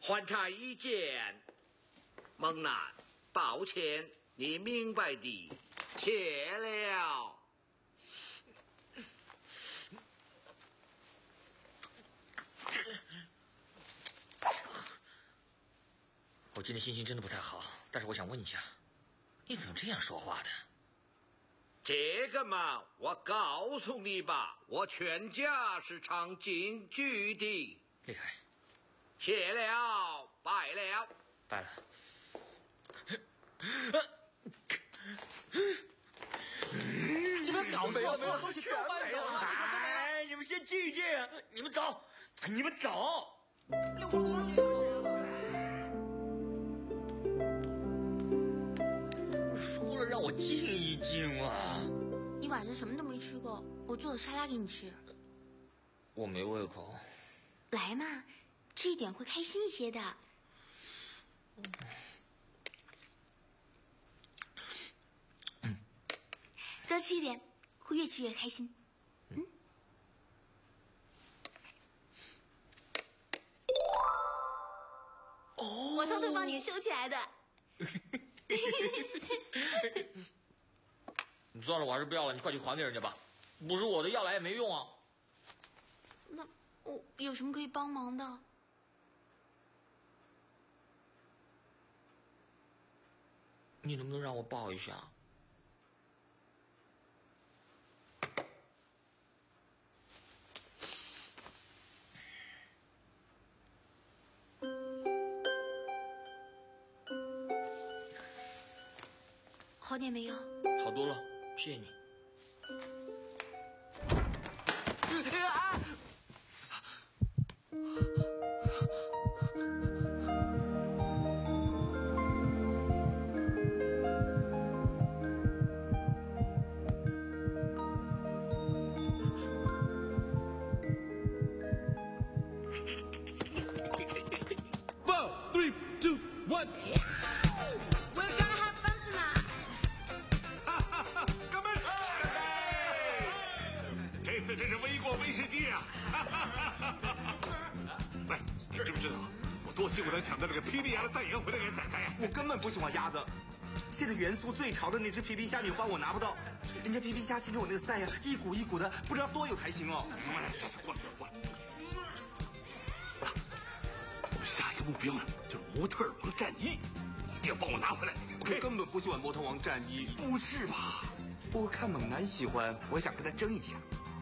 换插一件。猛男，抱歉，你明白的，谢了。我今天心情真的不太好，但是我想问一下，你怎么这样说话的？这个嘛，我告诉你吧，我全家是唱京剧的。厉害。谢了，拜了，拜了。这边搞没有没有东西全都搬走了。哎，你们先静一静，你们走，你们走。我静一静啊！你晚上什么都没吃过，我做的沙拉给你吃。我没胃口。来嘛，吃一点会开心一些的。多吃一点，会越吃越开心。嗯。哦，我偷偷帮你收起来的。你算了，我还是不要了，你快去还给人家吧，不是我的，要来也没用啊。那我有什么可以帮忙的？你能不能让我抱一下？好点没有？好多了谢谢你。威过威士忌啊！喂，你知不知道我多希望能抢到这个皮皮鸭的代言回来给仔仔呀？我根本不喜欢鸭子。现在元素最潮的那只皮皮虾，你又帮我拿不到。人家皮皮虾牵着我那个赛呀，一股一股的，不知道多有才行哦。过来，过来。我们下一个目标呢，就是模特王战衣，一定要帮我拿回来。我根本不喜欢模特王战衣。不是吧？我看猛男喜欢，我想跟他争一下。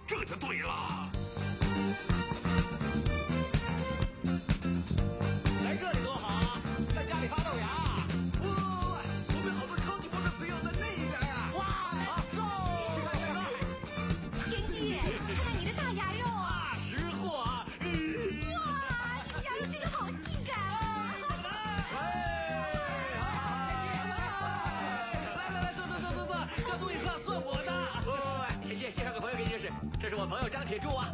这就对了。这是我朋友张铁柱啊。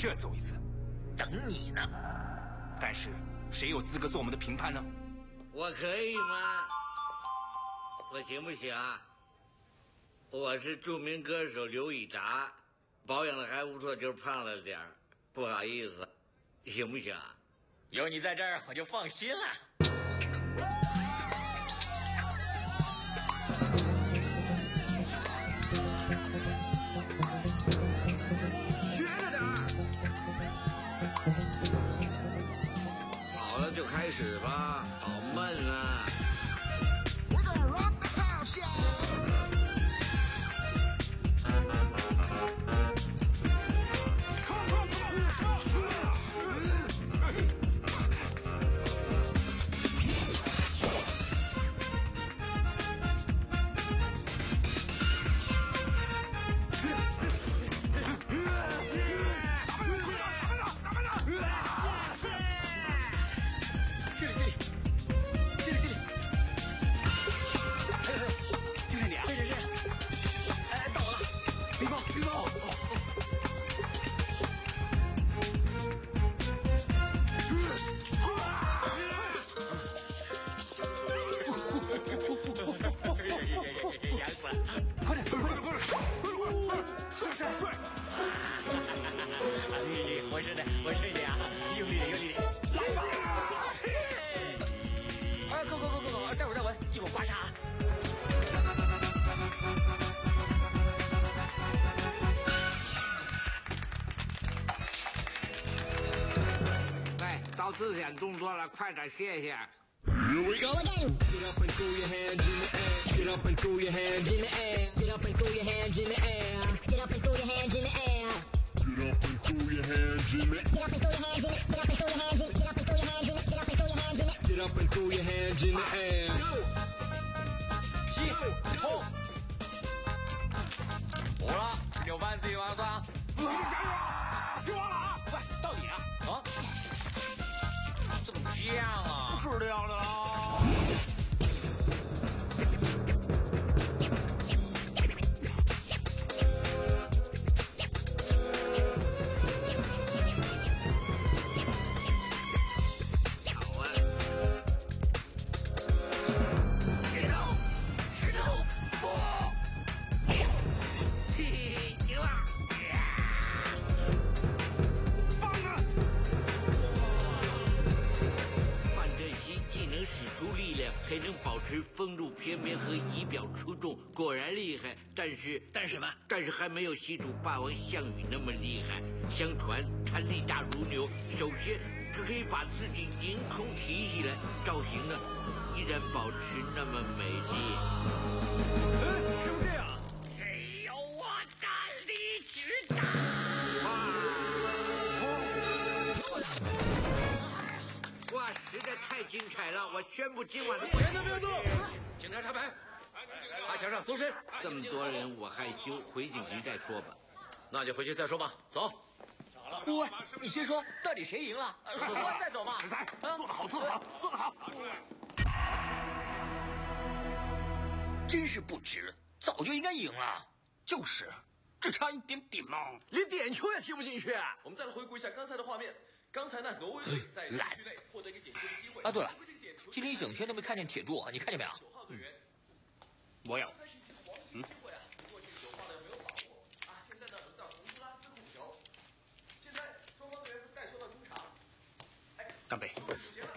这走一次？等你呢。但是谁有资格做我们的评判呢？我可以吗？我行不行啊？我是著名歌手刘以达，保养的还不错，就是胖了点儿，不好意思，行不行啊？有你在这儿，我就放心了。思想动作了，快点谢谢。Here we go again. Get up and throw your hands in the air. Get up and throw your hands in the air. Get up and throw your hands in the air. 但是，但是什么？但是还没有西楚霸王项羽那么厉害。相传他力大如牛，首先他可以把自己凌空提起来，造型呢依然保持那么美丽。哎，是不是这样？谁有我的理智大？哇，实在太精彩了！我宣布今晚的别动，别动！警察查牌，趴墙上搜身。这么多人，我害羞，回警局再说吧。那就回去再说吧。走。喂，你先说，到底谁赢了？说完再走嘛。子才，做得好，做得好，做得好。真是不值，早就应该赢了。就是，只差一点点嘛。连点球也踢不进去。我们再来回顾一下刚才的画面。刚才呢，挪威队在禁区内获得一个点球的机会。啊，对了，今天一整天都没看见铁柱，你看见没有？我有。嗯。过去九号的没有把握啊，现在呢轮到洪都拉斯控球。现在双方队员带球到中场。哎，干杯！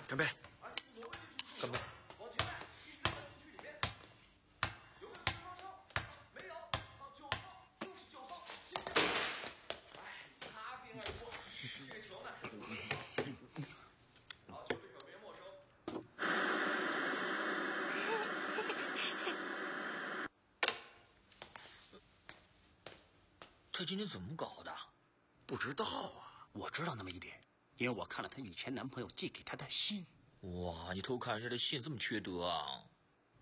干杯！干杯！往前带，一直到禁区里面。有没有对方球？没有。好，九号，又是九号，新疆。哎，擦边而过，这个球呢？好，球对手别没收。他今天怎么搞的？不知道啊，我知道那么一点，因为我看了她以前男朋友寄给她的信。哇，你偷看人家的信这么缺德啊？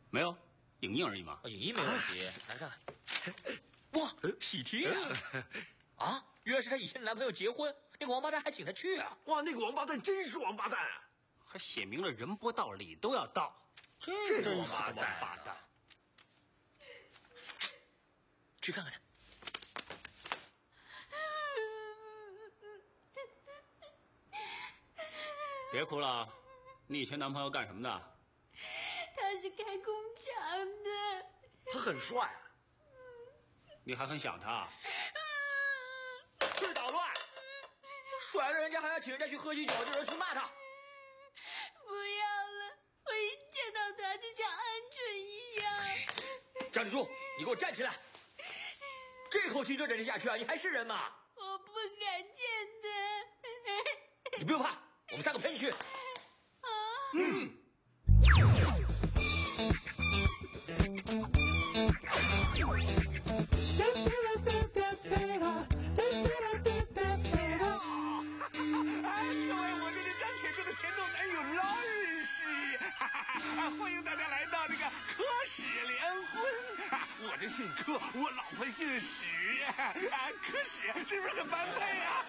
没有，影印而已嘛。啊，影印没问题，来看。哇，喜帖啊！啊，原来是她以前的男朋友结婚，那个王八蛋还请她去啊！哇，那个王八蛋真是王八蛋啊！还写明了人不到礼都要到，这真是个王八王蛋八蛋。去看看他。别哭了，你以前男朋友干什么的？他是开工厂的。他很帅啊。你还很想他？别捣乱！甩了人家还要请人家去喝喜酒，这人去骂他。不要了，我一见到他就像鹌鹑一样。张志柱，你给我站起来！这口气就忍得下去啊？你还是人吗？我不敢见他。你不用怕，我们三个陪你去。嗯。的前头男友老师，哈哈哈！欢迎大家来到这个科史联婚啊！我就姓柯，我老婆姓史啊！科史是不是很般配啊？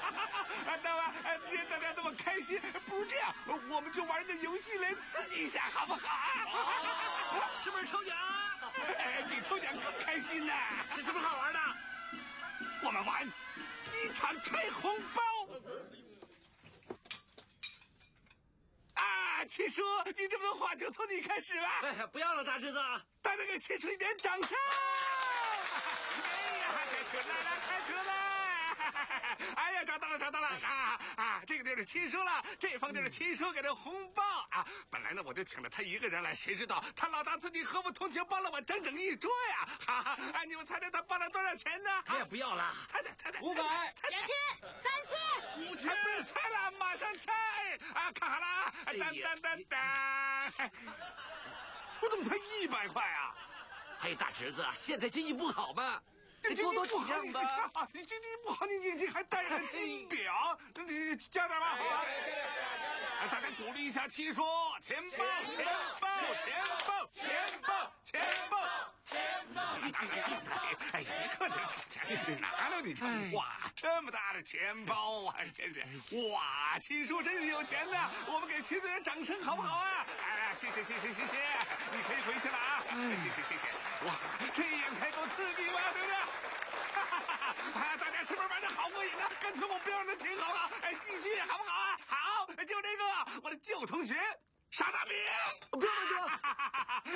啊，那么啊，既然大家这么开心，不如这样，我们就玩个游戏来刺激一下，好不好？是不是抽奖？哎，比抽奖更开心呢！是什么好玩的？我们玩机场开红包。啊，七叔，你这么多话就从你开始吧。哎，不要了，大侄子。大家给七叔一点掌声。哎呀！哎呀，找到了，找到了！啊啊！这个就是亲叔了，这方就是亲叔给的红包啊！本来呢，我就请了他一个人来，谁知道他老大自己和我同情，帮了我整整一桌呀！哈哈，哎，你们猜猜他包了多少钱呢？哎呀，不要了，猜猜猜猜，五百、两千、三千、五千，别猜了，马上拆！啊，看好了啊！当当当当！我怎么才一百块啊？哎，大侄子，现在经济不好嘛，你经济多多不好，你体谅吧。看你经济不好，你你你还戴着金表，你加点吧，好吧？哎大家鼓励一下七叔，钱包，钱包，钱包，钱包，钱包，钱包。哎呀，别客气，拿了你这哇，这么大的钱包啊，真是哇！七叔真是有钱的，我们给七子人掌声好不好啊？谢谢谢谢谢谢，你可以回去了啊！谢谢谢谢，哇，这样才够刺激嘛，对不对？啊，大家是不是玩的好过瘾呢？干脆我不要让他停好了，哎，继续好不好啊？好，就这个，我的旧同学傻大兵，不要大哥，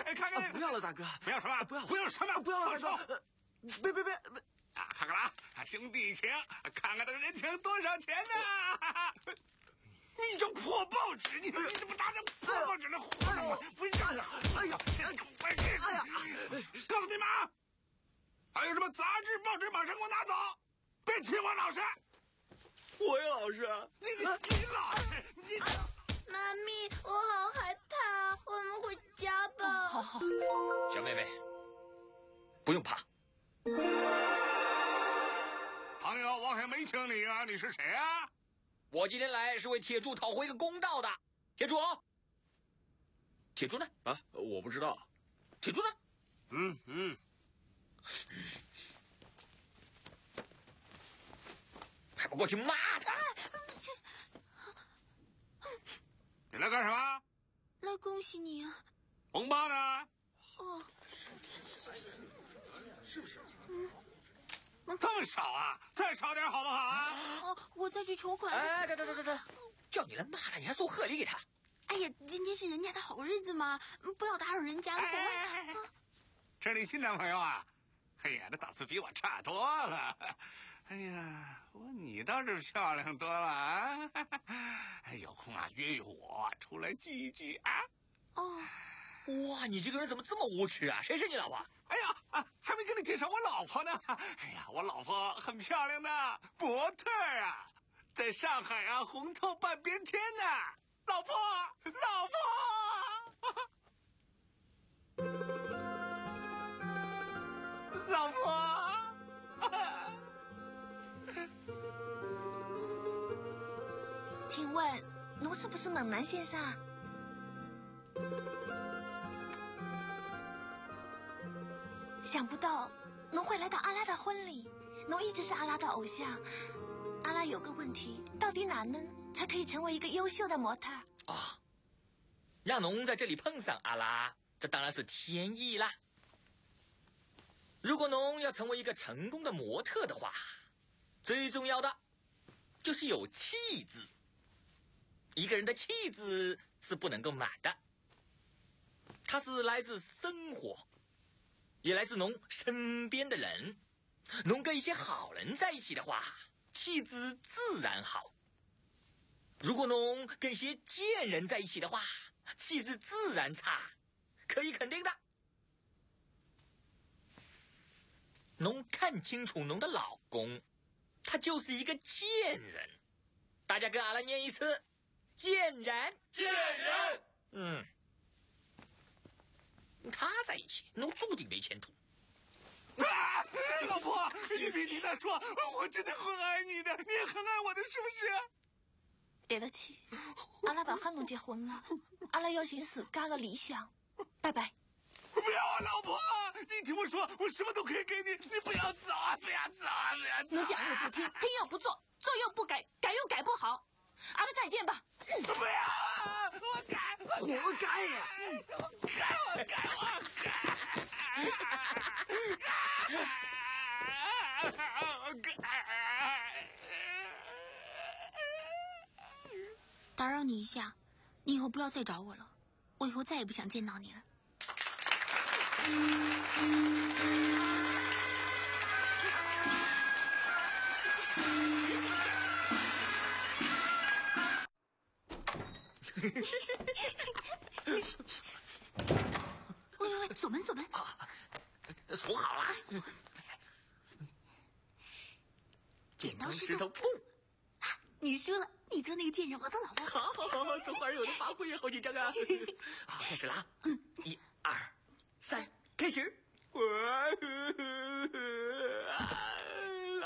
哎，看看，不要了，大哥，不要什么？不要，不要什么？不要了，大放手哥，呃别别别，啊，看看了啊，兄弟情，看看这个人情多少钱呢？你这破报纸，你你怎么拿着破报纸来糊弄我？不是这样，哎呀，哎呀，告诉你们啊，还有什么杂志、报纸，马上给我拿走，别欺负我老师。我也老师，你你你老实，你妈咪，我好害怕，我们回家吧。好好，小妹妹，不用怕。朋友，我还没听你啊，你是谁啊？我今天来是为铁柱讨回一个公道的。铁柱，铁柱呢？啊，我不知道。铁柱呢？嗯嗯，还不过去骂他！你来干什么？来恭喜你啊！红包呢？哦，这么少啊？再少点好不好啊？哦，我再去筹款。哎，等等等等等，叫你来骂他，你还送贺礼给他？哎呀，今天是人家的好日子嘛，嗯不要打扰人家了，走哎啊！这是你新男朋友啊？哎呀，这档次比我差多了。哎呀，我你倒是漂亮多了啊！哎，有空啊约约我出来聚一聚啊！哦，哇，你这个人怎么这么无耻啊？谁是你老婆？哎呀，啊，还没跟你介绍我老婆呢。哎呀，我老婆很漂亮的模特啊，在上海啊红透半边天呢。老婆，老婆，老婆。请问奴是不是猛男先生想不到侬会来到阿拉的婚礼，侬一直是阿拉的偶像。阿拉有个问题，到底哪能才可以成为一个优秀的模特？啊，让侬在这里碰上阿拉，这当然是天意啦。如果侬要成为一个成功的模特的话，最重要的就是有气质。一个人的气质是不能够买的，它是来自生活，也来自侬身边的人。侬跟一些好人在一起的话，气质自然好。如果侬跟一些贱人在一起的话，气质自然差，可以肯定的。侬看清楚侬的老公，他就是一个贱人。大家跟阿拉念一次：贱人，贱人。嗯，跟他在一起，侬注定没前途。啊，老婆，你别听他说，我真的很爱你的，你也很爱我的，是不是？对不起，阿拉不和侬结婚了，阿拉要寻自家的理想。拜拜。不要啊，老婆！你听我说，我什么都可以给你，你不要走啊！不要走啊！不要走、啊！侬讲又不听，听又不做，做又不改，改又改不好。阿拉再见吧。不要啊！我改，活该！我改，我改，我改！我改！打扰你一下，你以后不要再找我了，我以后再也不想见到你了。喂喂喂，锁门锁门！锁好了。剪刀石头布，你输了，你做那个贱人，我做老婆。好，好，好，好，这花儿有的发挥，好紧张啊！好，开始了啊！嗯，一二三，开始。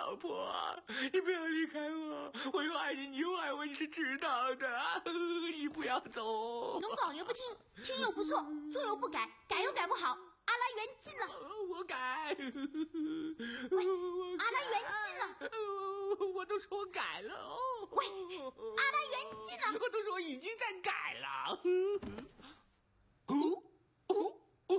老婆，你不要离开我，我又爱你，你又爱我，你是知道的。你不要走。侬讲又不听，听又不做，做又不改，改又改不好。阿拉圆寂了，我改。喂，阿拉圆寂了，我都说我改了哦。喂，阿拉圆寂了，我都说我已经在改了。哦哦哦！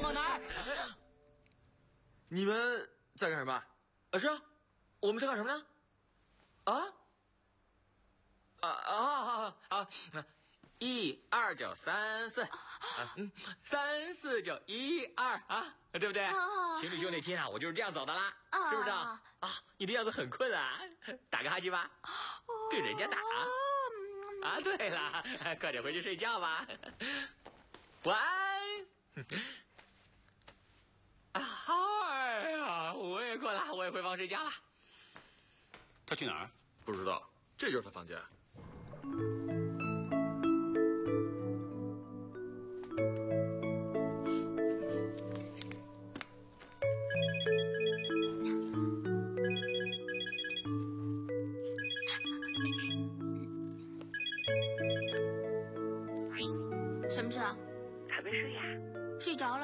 猛男，你们在干什么？啊，是啊，我们在干什么呢？啊？啊啊啊啊！一二九三四，嗯，三四九一二啊，对不对？情侣秀那天啊，我就是这样走的啦，是不是啊？啊，你的样子很困啊，打个哈欠吧，对人家打。啊，对了，快点回去睡觉吧，晚安。啊，哎呀，我也困了，我也回房睡觉了。他去哪儿？不知道，这就是他房间。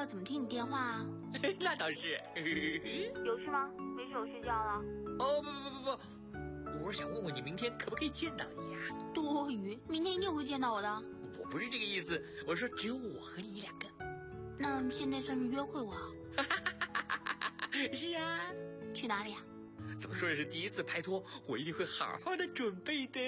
怎么听你电话啊？那倒是。有事吗？没事，我睡觉了。哦不不不不不，我是想问问你明天可不可以见到你呀？多余，明天一定会见到我的。我不是这个意思，我说只有我和你两个。那现在算是约会我？是啊。去哪里啊？怎么说也是第一次拍拖，我一定会好好的准备的。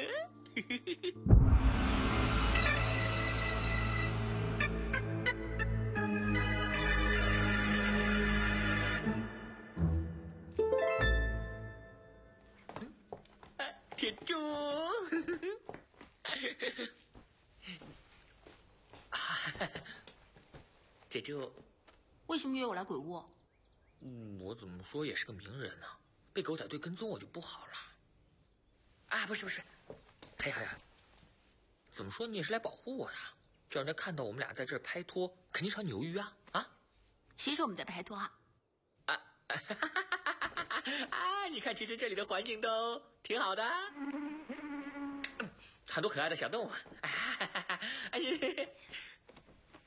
铁柱，为什么约我来鬼屋？嗯，我怎么说也是个名人呢，被狗仔队跟踪我就不好了。啊，不是不是，哎呀哎呀，怎么说你也是来保护我的？叫人家看到我们俩在这儿拍拖，肯定炒鱿鱼啊啊！谁说我们在拍拖啊？啊，啊！你看，其实这里的环境都挺好的，很多可爱的小动物。哎呀，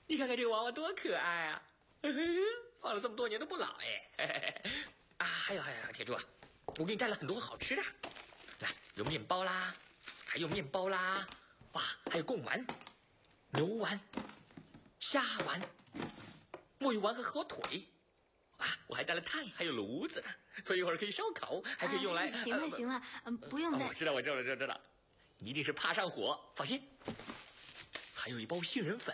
你看看这个娃娃多可爱啊！放了这么多年都不老哎。啊，还有还有，铁柱啊，我给你带了很多好吃的，来，有面包啦，还有面包啦，哇，还有贡丸、牛丸、虾丸、墨鱼丸和火腿。啊，我还带了炭，还有炉子，所以一会儿可以烧烤，还可以用来。行了行了，嗯，不用再。我知道，我知道，我知道，知道，一定是怕上火，放心。还有一包杏仁粉，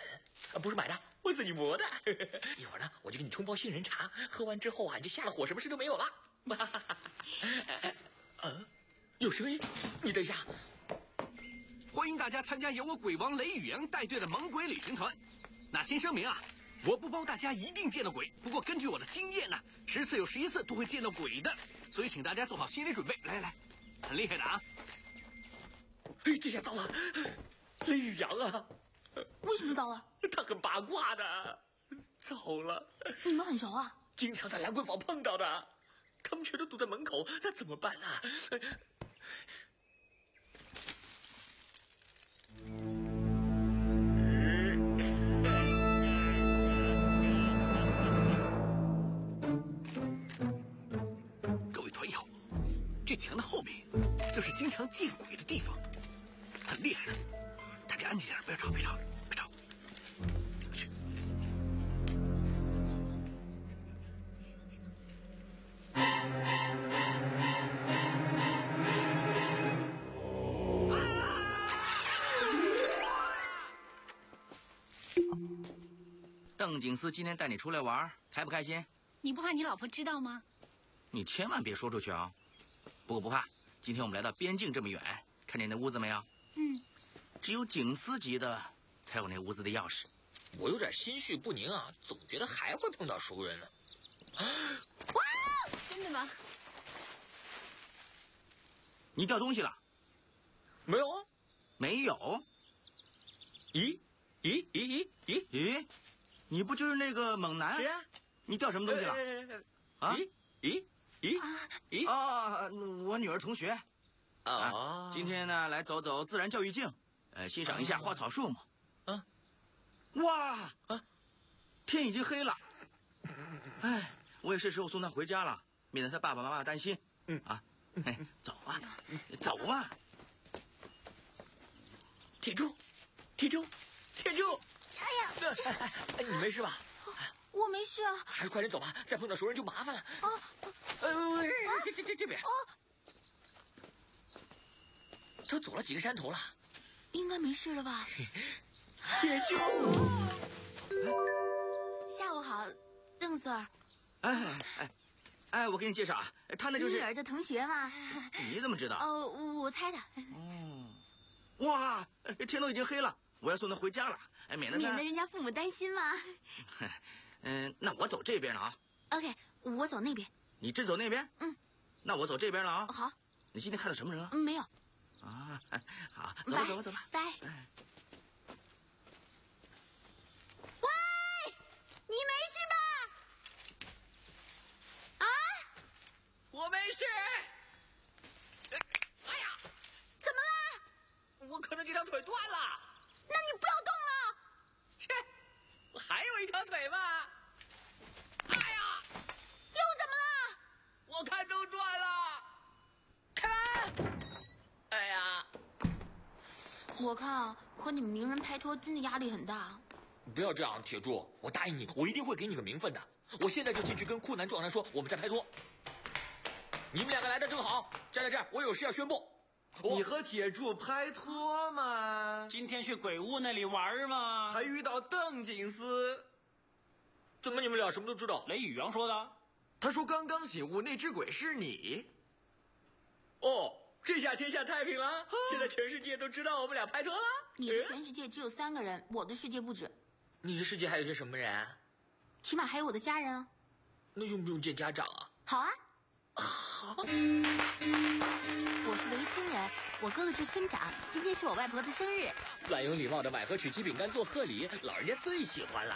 啊，不是买的，我自己磨的。一会儿呢，我就给你冲包杏仁茶，喝完之后啊，你就下了火，什么事都没有了。啊，有声音，你等一下。欢迎大家参加由我鬼王雷宇阳带队的猛鬼旅行团。那先声明啊。我不包大家一定见到鬼，不过根据我的经验呢，十次有十一次都会见到鬼的，所以请大家做好心理准备。来来来，很厉害的啊！哎，这下糟了，雷宇阳啊！为什么糟了？他很八卦的，糟了！你们很熟啊？经常在兰桂坊碰到的，他们全都堵在门口，那怎么办啊？这墙的后面，就是经常见鬼的地方，很厉害的。大家安静点，不要吵，别吵，邓警司今天带你出来玩，开不开心？你不怕你老婆知道吗？你千万别说出去啊！不过不怕，今天我们来到边境这么远，看见那屋子没有？嗯，只有警司级的才有那屋子的钥匙。我有点心绪不宁啊，总觉得还会碰到熟人呢。哇，真的吗？你掉东西了？没有啊，没有。咦咦咦咦咦咦，你不就是那个猛男？谁啊。你掉什么东西了？啊？咦咦咦啊！我女儿同学。啊，今天呢来走走自然教育径，呃，欣赏一下花草树木。啊，哇啊！天已经黑了，哎，我也是时候送她回家了，免得她爸爸妈妈担心。嗯啊，走啊，走啊。铁柱，铁柱，铁柱！哎呀，你没事吧？我没事啊。还是快点走吧，再碰到熟人就麻烦了。啊，呃，这这这这边。啊，都走了几个山头了，应该没事了吧？铁柱，下午好，邓 Sir。哎哎哎，我给你介绍啊，他那就是女儿的同学嘛。你怎么知道？哦，我猜的。哦，哇，天都已经黑了，我要送她回家了，哎，免得免得人家父母担心嘛。嗯，那我走这边了啊。OK，我走那边。你真走那边？嗯。那我走这边了啊。好。你今天看到什么人啊？没有。啊，好，走吧，走吧，走吧。拜。喂，你没事吧？啊？我没事。哎呀，怎么了？我可能这条腿断了。那你不要动了。还有一条腿吧。哎呀，又怎么了？我看都断了。开门！哎呀，我看啊，和你们名人拍拖真的压力很大。不要这样，铁柱，我答应你，我一定会给你个名分的。我现在就进去跟酷男壮男说我们在拍拖。你们两个来的正好，站在这儿，我有事要宣布。你和铁柱拍拖吗？今天去鬼屋那里玩吗？还遇到邓警司。怎么你们俩什么都知道？雷宇阳说的。他说刚刚醒悟，那只鬼是你。哦，这下天下太平了。现在全世界都知道我们俩拍拖了。你的全世界只有三个人，我的世界不止。你的世界还有些什么人？起码还有我的家人啊。那用不用见家长啊？好啊。好。我是维村人，我哥哥是村长，今天是我外婆的生日。乱有礼貌的买盒曲奇饼干做贺礼，老人家最喜欢了。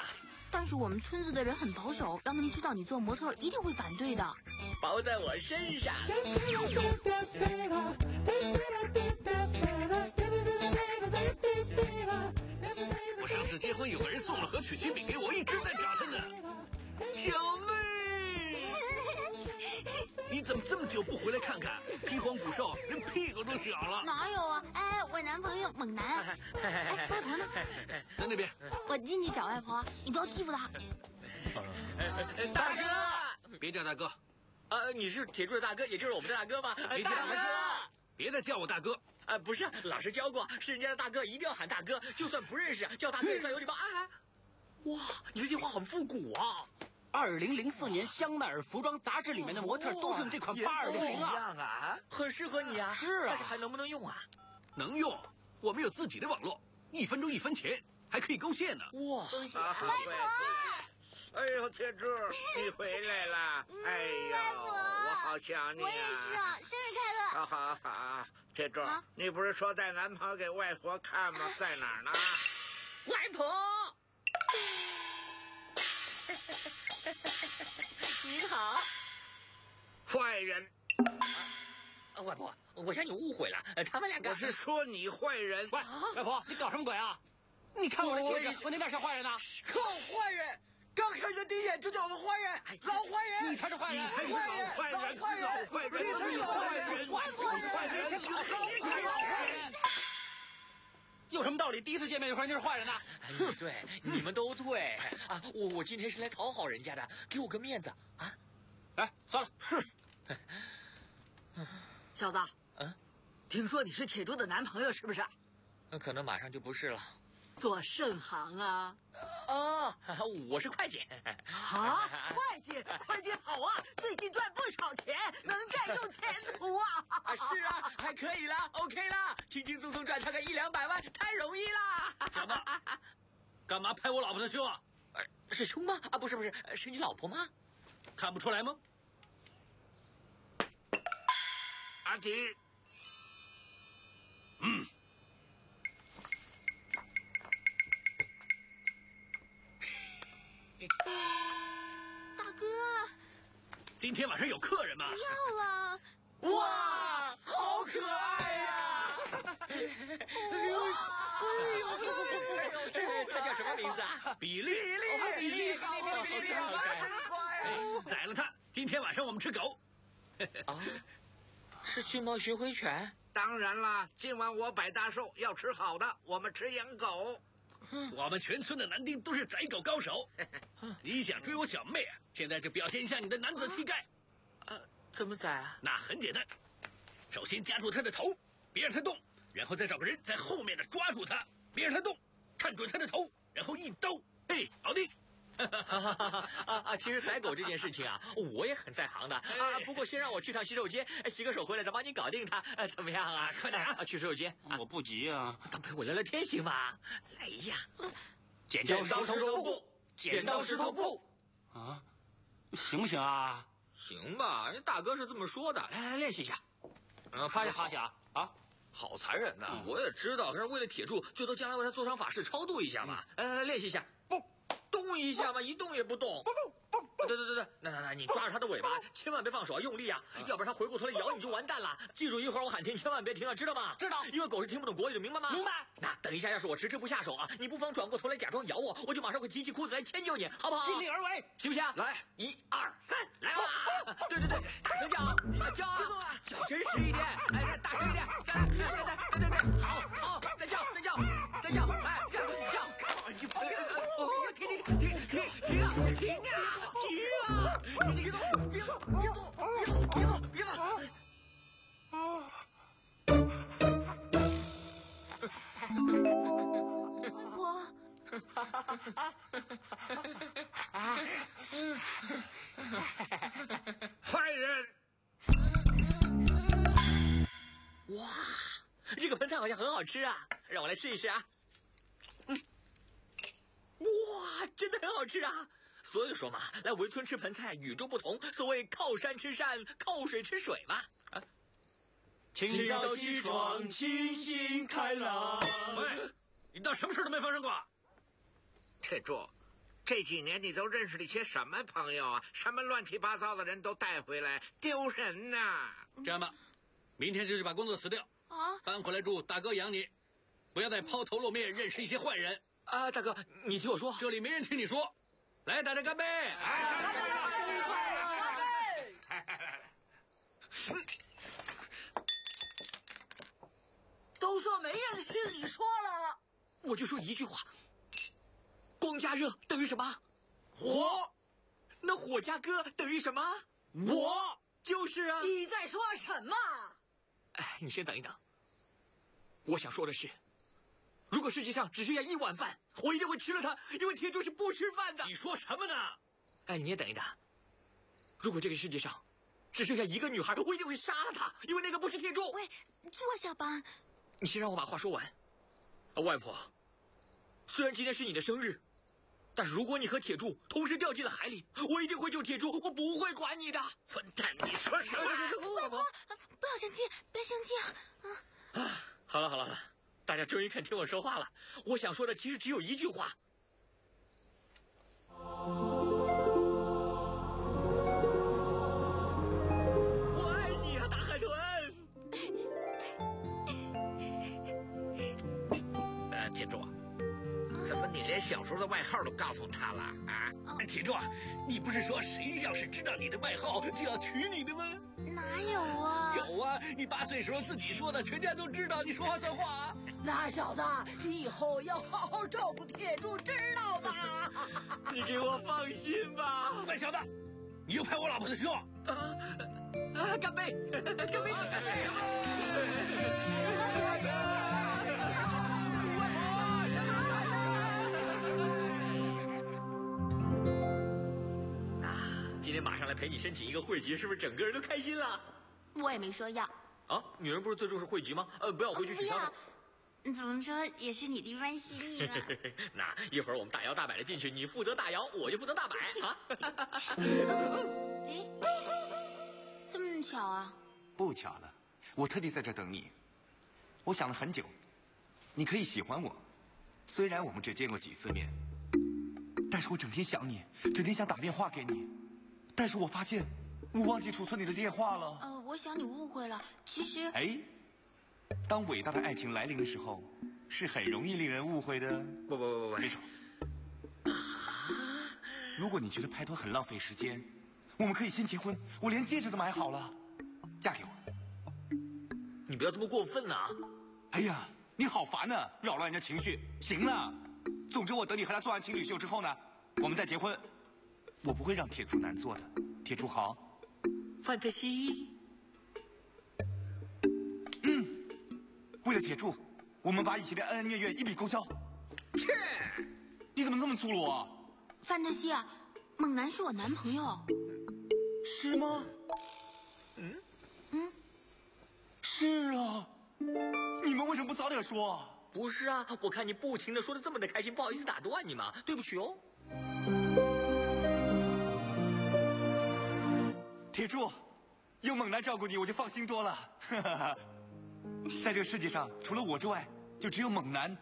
但是我们村子的人很保守，让他们知道你做模特一定会反对的。包在我身上。我上次结婚，有个人送了盒曲奇饼给我，一直在表他呢。小妹，你怎么这么久不回来看看？皮黄骨瘦，连屁股都小了。哪有啊？哎，我男朋友猛男。哎，外婆呢？在那边。我进去找外婆，你不要欺负他。大哥，别叫大哥。呃，你是铁柱的大哥，也就是我们的大哥吧？别叫大哥，别再叫我大哥。啊，不是，老师教过，是人家的大哥一定要喊大哥，就算不认识，叫大哥也算有礼貌。哎，哇，你这句话很复古啊！二零零四年香奈儿服装杂志里面的模特都是用这款八二零零啊，很适合你啊。是啊，但是还能不能用啊？能用，我们有自己的网络，一分钟一分钱，还可以勾线呢。哇，恭喜外婆！哎呦，铁柱，你回来了！哎呦，我好想你啊！我也是啊，生日快乐！好好好，铁柱，你不是说带男朋友给外婆看吗？在哪儿呢？外婆，您好。坏人！啊，外婆，我想你误会了，他们两个。我是说你坏人。喂，外婆，你搞什么鬼啊？你看我的鞋子，我哪点像坏人呢？靠，坏人！刚看见第一眼就叫我坏人，老坏人！你才是坏人！你才是老坏人！老坏人！老坏人！你才是老坏人！坏人！老坏人！有什么道理？第一次见面就说人家是坏人呢？哎，对，你们都对啊！我我今天是来讨好人家的，给我个面子啊！哎，算了，哼。小子，嗯，听说你是铁柱的男朋友是不是？那可能马上就不是了。做盛行啊！哦，我是会计。啊，会计，会计好啊！最近赚不少钱，能干有前途啊！是啊，还可以啦，OK 啦，轻轻松松赚他个一两百万，太容易啦！小子，干嘛拍我老婆的胸啊？是胸吗？啊，不是不是，是你老婆吗？看不出来吗？阿吉，嗯。大哥，今天晚上有客人吗？不要了。哇，好可爱呀！哎呦，哎呦，这他叫什么名字啊？比利，比利，好，比利，好可爱，真乖。宰了他！今天晚上我们吃狗。啊，吃橘猫巡回犬？当然啦，今晚我摆大寿，要吃好的，我们吃养狗。我们全村的男丁都是宰狗高手。你想追我小妹啊？现在就表现一下你的男子气概。呃，怎么宰啊？那很简单，首先夹住他的头，别让他动，然后再找个人在后面的抓住他，别让他动，看准他的头，然后一刀，嘿，搞定。啊啊！其实宰狗这件事情啊，我也很在行的啊。不过先让我去趟洗手间，洗个手回来再帮你搞定它，怎么样啊？快点啊！去洗手间。我不急啊，当陪我聊聊天行吗？哎呀！剪刀石头布，剪刀石头布。啊，行不行啊？行吧，人大哥是这么说的。来来，练习一下。嗯，趴下趴下啊！好残忍呐！我也知道，可是为了铁柱，最多将来为他做场法事超度一下嘛。来来来，练习一下。不。动一下嘛，一动也不动。不不不，对对对对，那那那，你抓着它的尾巴，千万别放手啊，用力啊，要不然它回过头来咬你就完蛋了。记住，一会儿我喊停，千万别停啊，知道吗？知道。因为狗是听不懂国语的，明白吗？明白。那等一下，要是我迟迟不下手啊，你不妨转过头来假装咬我，我就马上会提起裤子来迁就你，好不好？尽力而为，行不行？来，一二三，来吧！对对对，大声叫啊，叫啊，叫真实一点，哎，大声一点，再来，再来，对对对，好，好，再叫，再叫，再叫，来，这样叫，你别，停停停停停停啊，停啊，停啊，你别动，别动，别动，别动，别动，别动。我。坏人！哇，这个盆菜好像很好吃啊，让我来试一试啊。嗯，哇，真的很好吃啊！所以说嘛，来围村吃盆菜与众不同，所谓靠山吃山，靠水吃水嘛。啊，清早起床，清新开朗。喂，你当什么事都没发生过？铁柱，这几年你都认识了一些什么朋友啊？什么乱七八糟的人都带回来，丢人呐！这样吧，明天就去把工作辞掉，啊，搬回来住，大哥养你，不要再抛头露面认识一些坏人。啊，大哥，你听我说，这里没人听你说。来，大家干杯！都说没人听你说了，我就说一句话。光加热等于什么？火。那火加歌等于什么？我。就是啊。你在说什么？哎，你先等一等。我想说的是，如果世界上只剩下一碗饭，我一定会吃了它，因为铁柱是不吃饭的。你说什么呢？哎，你也等一等。如果这个世界上只剩下一个女孩，我一定会杀了她，因为那个不是铁柱。喂，坐下吧。你先让我把话说完。外婆，虽然今天是你的生日。但是如果你和铁柱同时掉进了海里，我一定会救铁柱，我不会管你的。混蛋，你说什么？外婆，不要生气，别生气啊！啊，好了好了好了，大家终于肯听我说话了。我想说的其实只有一句话。小时候的外号都告诉他了啊？铁柱，你不是说谁要是知道你的外号就要娶你的吗？哪有啊？有啊！你八岁时候自己说的，全家都知道。你说话算话。那小子，你以后要好好照顾铁柱，知道吗？你给我放心吧。笨小子，你又拍我老婆的胸。啊啊！干杯！干杯！干杯！马上来陪你申请一个会籍，是不是整个人都开心了？我也没说要。啊，女人不是最重视会籍吗？呃，不要回去取消它。怎么说也是你的一番心意嘛。那一会儿我们大摇大摆的进去，你负责大摇，我就负责大摆啊。哎，这么巧啊？不巧了，我特地在这等你。我想了很久，你可以喜欢我，虽然我们只见过几次面，但是我整天想你，整天想打电话给你，但是我发现我忘记储存你的电话了。呃，我想你误会了，其实……哎。当伟大的爱情来临的时候，是很容易令人误会的。不不不不，别说。如果你觉得拍拖很浪费时间，我们可以先结婚。我连戒指都买好了，嫁给我。你不要这么过分呐！哎呀，你好烦呐，扰乱人家情绪。行了，总之我等你和他做完情侣秀之后呢，我们再结婚。我不会让铁柱难做的，铁柱好。范特西。嗯为了铁柱，我们把以前的恩恩怨怨一笔勾销。切！你怎么这么粗鲁啊？范特西啊，猛男是我男朋友。是吗？嗯嗯，是啊。你们为什么不早点说？不是啊，我看你不停的说的这么的开心，不好意思打断你嘛，对不起哦。铁柱，有猛男照顾你，我就放心多了。在这个世界上，除了我之外，就只有猛男，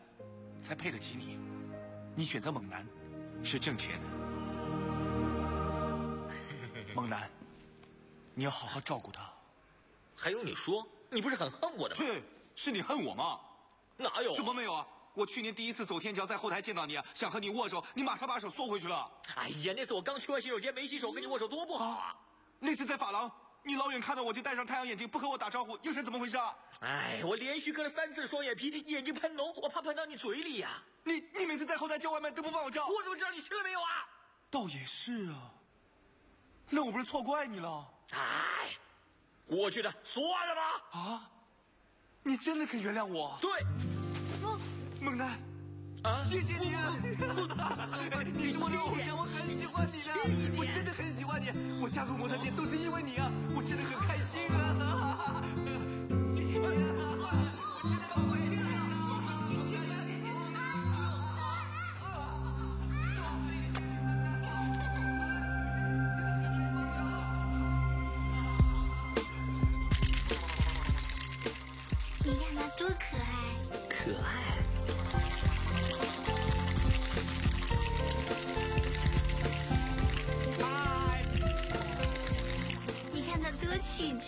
才配得起你。你选择猛男，是正确的。猛男，你要好好照顾他。还用你说？你不是很恨我的吗？对，是你恨我吗？哪有？怎么没有啊？我去年第一次走天桥，在后台见到你，想和你握手，你马上把手缩回去了。哎呀，那次我刚去完洗手间没洗手，跟你握手多不好啊！那次在法廊。你老远看到我就戴上太阳眼镜，不和我打招呼，又是怎么回事啊？哎，我连续割了三次双眼皮，眼睛喷脓，我怕喷到你嘴里呀。你你每次在后台叫外卖都不帮我叫，我怎么知道你吃了没有啊？倒也是啊，那我不是错怪你了？哎，过去的算了吧。啊，你真的肯原谅我？对，猛男。啊！谢谢你啊！你是我的偶像，我很喜欢你的，我真的很喜欢你。我加入模特界都是因为你啊，我真的很开心啊！谢谢你啊！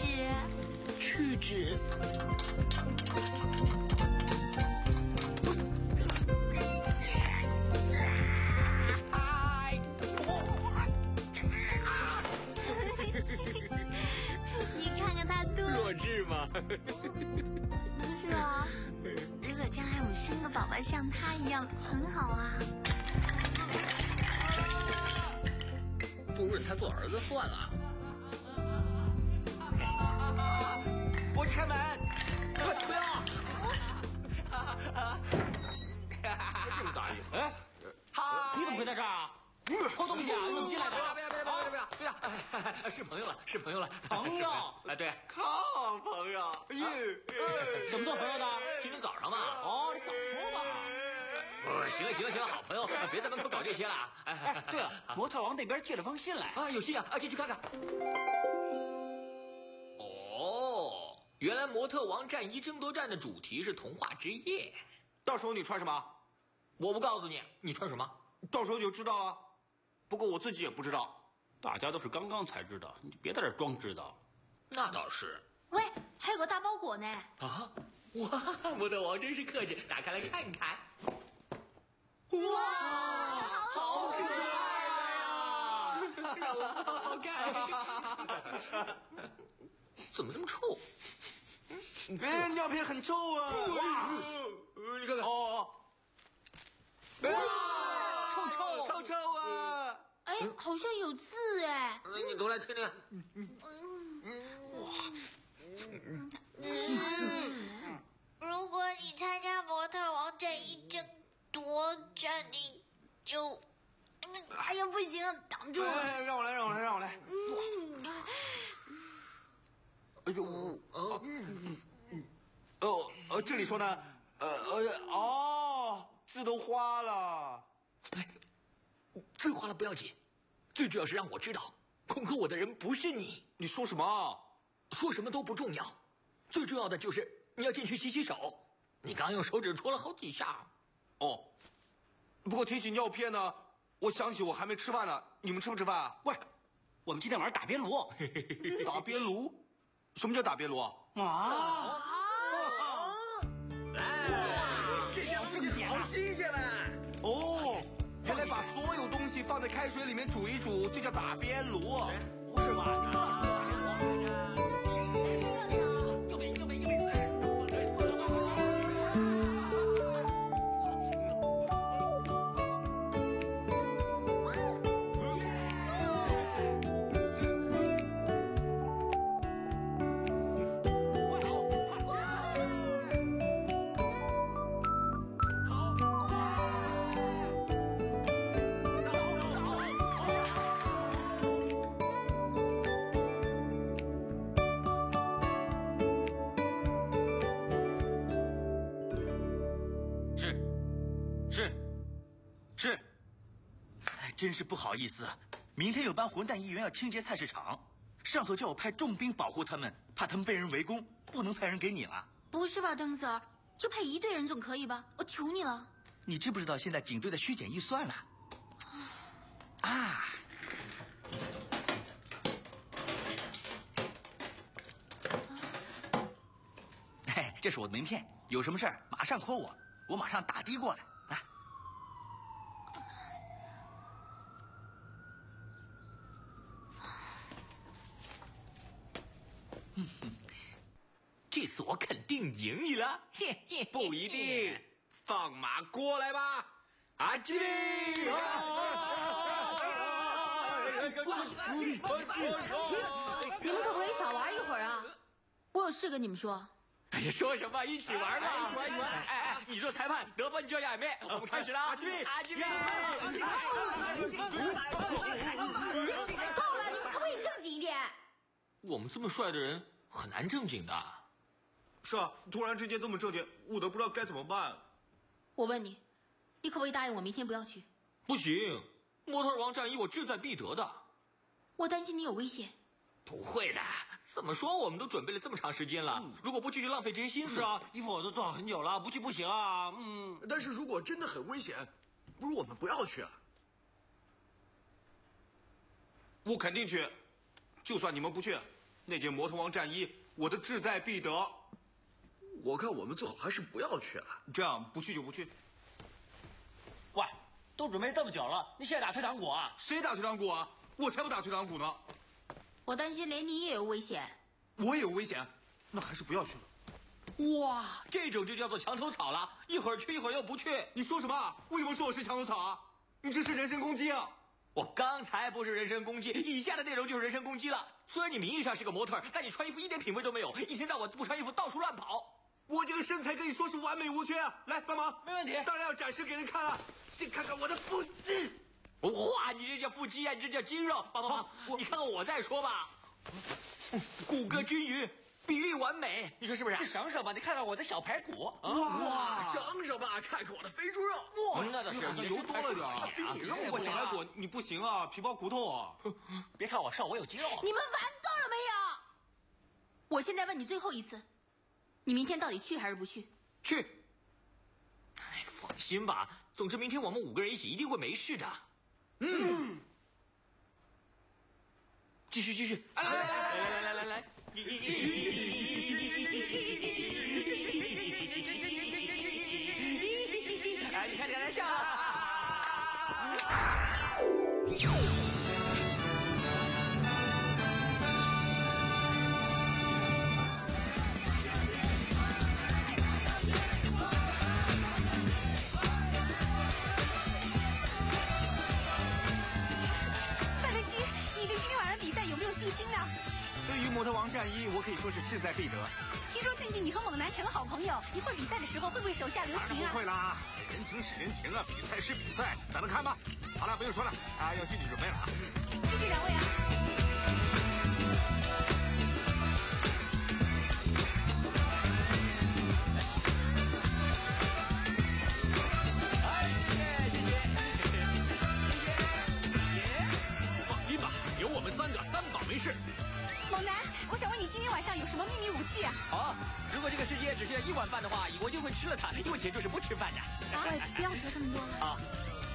气质，气质。你看看他多弱智吗？不是啊，如果将来我们生个宝宝像他一样，很好啊。不认他做儿子算了。这么大意！哎，你怎么会在这儿啊？偷东西啊？你怎么进来的？不要不要不要不要不要！是朋友了，是朋友了。朋友？哎，对，好朋友。哎怎么做朋友的？今天早上嘛。哦，你早说嘛。哦，行了行了行了，好朋友，别在门口搞这些了。哎，对了，模特王那边寄了封信来。啊，有信啊，啊，进去看看。哦，原来模特王战衣争夺战的主题是童话之夜。到时候你穿什么？我不告诉你，你穿什么？到时候就知道了。不过我自己也不知道。大家都是刚刚才知道，你就别在这装知道。那倒是。喂，还有个大包裹呢。啊！哇，模特王真是客气，打开来看看。哇，好可爱呀啊！好看。怎么这么臭？哎，尿片很臭啊！哇，你看看。哦。哇，臭臭臭臭啊！哎，好像有字哎。你读来听听。哇。嗯，如果你参加模特王战一争夺战，你就哎呀，不行，挡住！哎，让我来，让我来，让我来。嗯，哎呦，哦，哦，呃，这里说呢，呃呃，哦，字都花了。哎字花了不要紧，最主要是让我知道，恐吓我的人不是你。你说什么？说什么都不重要，最重要的就是你要进去洗洗手。你刚用手指戳了好几下。哦，不过提起尿片呢，我想起我还没吃饭呢。你们吃不吃饭啊？喂，我们今天晚上打边炉。打边炉？什么叫打边炉啊？啊！来，这些东西好新鲜了！哦，原来把所有东西放在开水里面煮一煮，就叫打边炉。不是吧？真是不好意思，明天有班混蛋议员要清洁菜市场，上头叫我派重兵保护他们，怕他们被人围攻，不能派人给你了。不是吧，邓 Sir？就派一队人总可以吧？我求你了。你知不知道现在警队的削减预算了？啊！嘿，这是我的名片，有什么事儿马上 call 我，我马上打的过来。这次我肯定赢你了。不一定，放马过来吧，阿基！你们可不可以少玩一会儿啊？我有事跟你们说。哎呀，说什么？一起玩嘛！一起玩，一起玩！哎哎，你做裁判，得分就要掩面。我们开始了，阿基米，阿基米。够了，你们可不可以正经一点？我们这么帅的人很难正经的。是啊，突然之间这么正经，我都不知道该怎么办。我问你，你可不可以答应我明天不要去？不行，模特王战役我志在必得的。我担心你有危险。不会的，怎么说我们都准备了这么长时间了，如果不去就浪费这些心思。是啊，衣服我都做好很久了，不去不行啊。嗯，但是如果真的很危险，不如我们不要去啊。我肯定去，就算你们不去，那件魔头王战衣我都志在必得。我看我们最好还是不要去了。这样不去就不去。喂，都准备这么久了，你现在打退堂鼓啊？谁打退堂鼓啊？我才不打退堂鼓呢！我担心连你也有危险。我也有危险，那还是不要去了。哇，这种就叫做墙头草了，一会儿去一会儿又不去。你说什么？为什么说我是墙头草啊？你这是人身攻击啊！我刚才不是人身攻击，以下的内容就是人身攻击了。虽然你名义上是个模特，但你穿衣服一点品味都没有，一天到晚不穿衣服到处乱跑。我这个身材可以说是完美无缺啊！来帮忙，没问题。当然要展示给人看啊！先看看我的腹肌。哇，你这叫腹肌啊，你这叫肌肉。帮帮忙，你看看我再说吧。骨骼均匀，比例完美，你说是不是？你省省吧，你看看我的小排骨。哇，省省吧，看看我的肥猪肉。哇，那倒是，你油多了点儿。比你肉我小排骨你不行啊，皮包骨头啊。别看我瘦，我有肌肉。你们玩够了没有？我现在问你最后一次，你明天到底去还是不去？去。哎，放心吧，总之明天我们五个人一起一定会没事的。嗯。继续继续，来来来来来来来来，哎，你看你看笑。你对今天晚上比赛有没有信心呢？对于模特王战衣，我可以说是志在必得。听说最近你和猛男成了好朋友，一会儿比赛的时候会不会手下留情啊？不会啦，这人情是人情啊，比赛是比赛，等着看吧。好了，不用说了，啊，要进去准备了啊。谢谢两位啊。放心吧，有我们三个担保没事。猛男，我想问你今天晚上有什么秘密武器啊？哦，如果这个世界只剩下一碗饭的话，我就会吃了它，因为铁柱是不吃饭的。啊，不要说这么多。啊，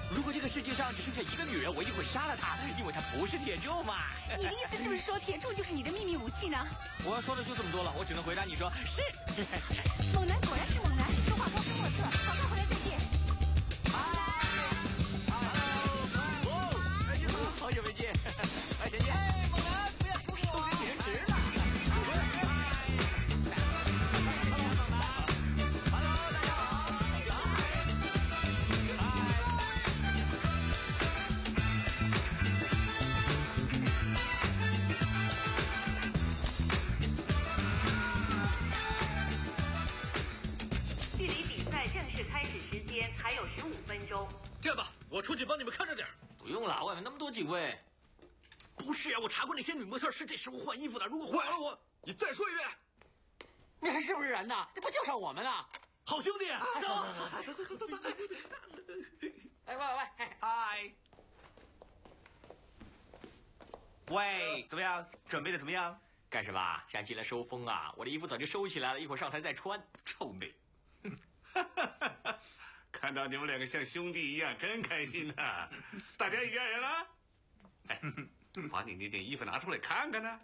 如果这个世界上只剩下一个女人，我一定会杀了她，因为她不是铁柱嘛。你的意思是不是说铁柱就是你的秘密武器呢？我要说的就这么多了，我只能回答你说是。猛男果然是是这时候换衣服的，如果换了我，你再说一遍。你还是不是人呐？这不就剩我们了？好兄弟，走，走走走走走。哎喂喂，嗨。喂，怎么样？准备的怎么样？干什么？想进来收风啊？我的衣服早就收起来了，一会儿上台再穿。臭美。看到你们两个像兄弟一样，真开心呐、大家一家人了。哎，把你那件衣服拿出来看看呢。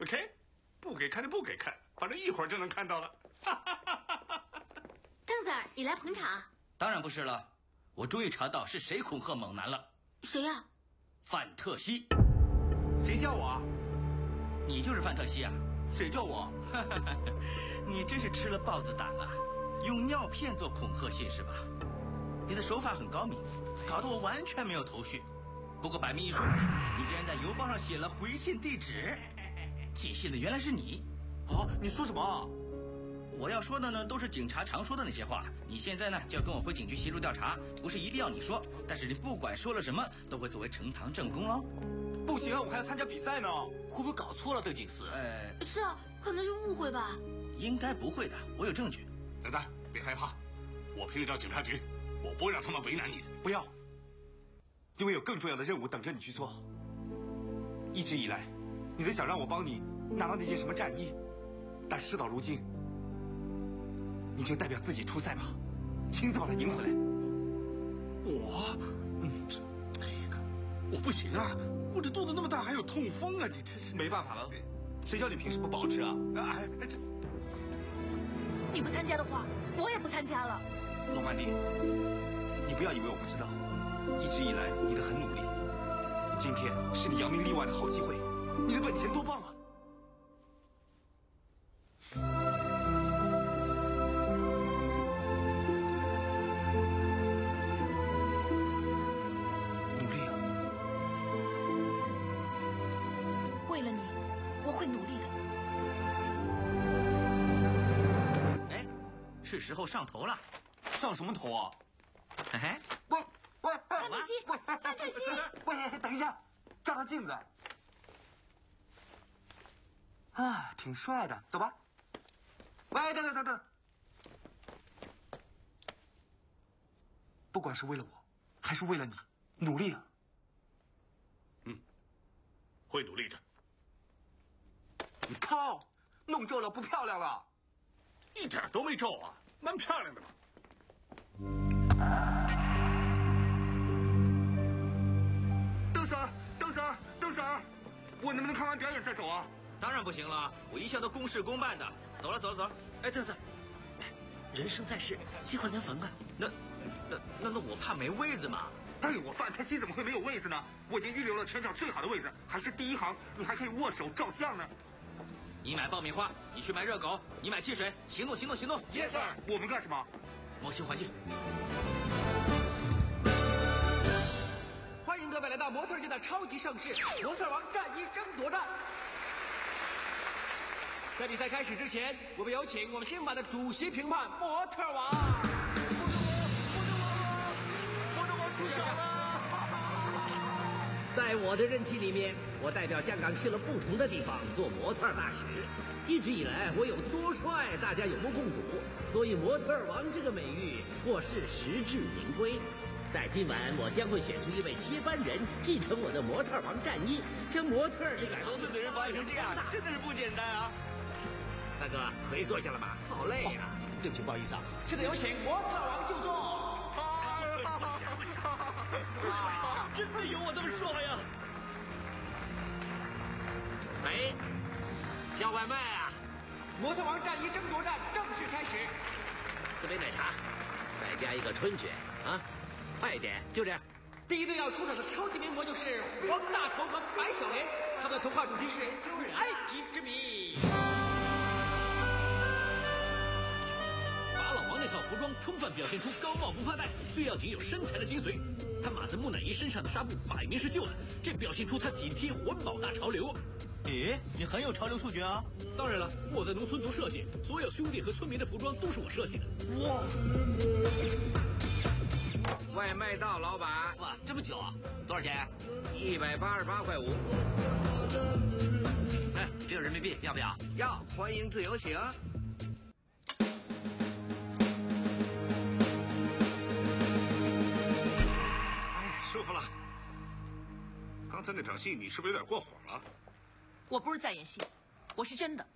OK，不给看就不给看，反正一会儿就能看到了。邓 Sir，你来捧场？当然不是了，我终于查到是谁恐吓猛男了。谁呀、范特西。谁叫我啊？你就是范特西啊？谁叫我？你真是吃了豹子胆啊！用尿片做恐吓信是吧？你的手法很高明，搞得我完全没有头绪。不过百密一疏，你竟然在邮包上写了回信地址，寄信的原来是你。哦，你说什么？我要说的呢，都是警察常说的那些话。你现在呢，就要跟我回警局协助调查，不是一定要你说，但是你不管说了什么，都会作为呈堂证供哦。不行，我还要参加比赛呢。会不会搞错了，邓警司？呃，是啊，可能是误会吧。应该不会的，我有证据。仔仔，别害怕，我陪你到警察局，我不会让他们为难你的。不要，因为有更重要的任务等着你去做。一直以来，你都想让我帮你拿到那件什么战衣，但事到如今，你就代表自己出赛吧，亲自把它赢回来。我，嗯，哎呀，我不行啊，我这肚子那么大，还有痛风啊！你这是没办法了，谁叫你平时不保持啊？哎，这你不参加的话，我也不参加了。罗曼蒂，你不要以为我不知道，一直以来你都很努力。今天是你扬名立万的好机会，你的本钱多棒啊！努力啊！为了你，我会努力的。哎，是时候上头了。上什么头啊？哎，喂喂喂范特西，范特西，喂，等一下，照照镜子。啊，挺帅的，走吧。喂，等等等等，不管是为了我，还是为了你，努力啊！嗯会努力的。你靠，弄皱了不漂亮了。一点都没皱啊，蛮漂亮的嘛。我能不能看完表演再走啊？当然不行了，我一向都公事公办的。走了，走了，走了。哎，邓 Sir，人生在世，机会难逢啊。那、那、那、那我怕没位子嘛。哎，我范特西怎么会没有位子呢？我已经预留了全场最好的位子，还是第一行，你还可以握手照相呢。你买爆米花，你去买热狗，你买汽水，行动，行动，行动。Yes sir，我们干什么？模型环境。来到模特界的超级盛世——模特王战衣争夺战。在比赛开始之前，我们有请我们新版的主席评判模特王。在我的任期里面，我代表香港去了不同的地方做模特大使。一直以来，我有多帅，大家有目共睹，所以“模特王”这个美誉我是实至名归。在今晚，我将会选出一位接班人，继承我的“模特王”战衣，将模特这个百多岁的人保养成这样，真的是不简单啊！大哥，可以坐下了吗？好累呀、对不起，不好意思啊，现在有请模特王就座。真的有我这么帅呀！喂，叫外卖啊！模特王战衣争夺战正式开始。四杯奶茶，再加一个春卷啊！快一点，就这样。第一队要出场的超级名模就是黄大头和白小莲，他们的童话主题是埃及之谜。法老王那套服装充分表现出高帽不怕戴，最要紧有身材的精髓。他码在木乃伊身上的纱布摆明是旧的，这表现出他紧贴环保大潮流。咦，你很有潮流触觉啊！当然了，我在农村读设计，所有兄弟和村民的服装都是我设计的。哇！外卖到，老板。哇，这么久啊？多少钱？一百八十八块五。哎，只有人民币，要不要？要，欢迎自由行。哎，舒服了。刚才那场戏你是不是有点过火了？我不是在演戏，我是真的。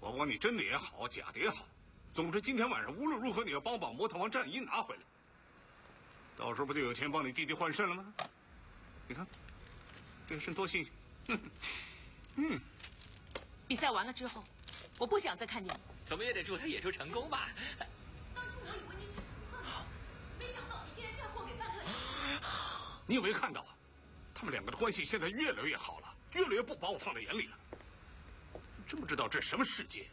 我管你真的也好，假的也好，总之今天晚上无论如何你要帮我把魔头王战衣拿回来。到时候不就有钱帮你弟弟换肾了吗？你看，这个肾多新鲜。哼嗯，比赛完了之后，我不想再看见你。怎么也得祝他演出成功吧。当初我以为你只是很好，没想到你竟然嫁祸给范特西。你有没有看到啊？他们两个的关系现在越来越好了，越来越不把我放在眼里了。真不知道这什么世界，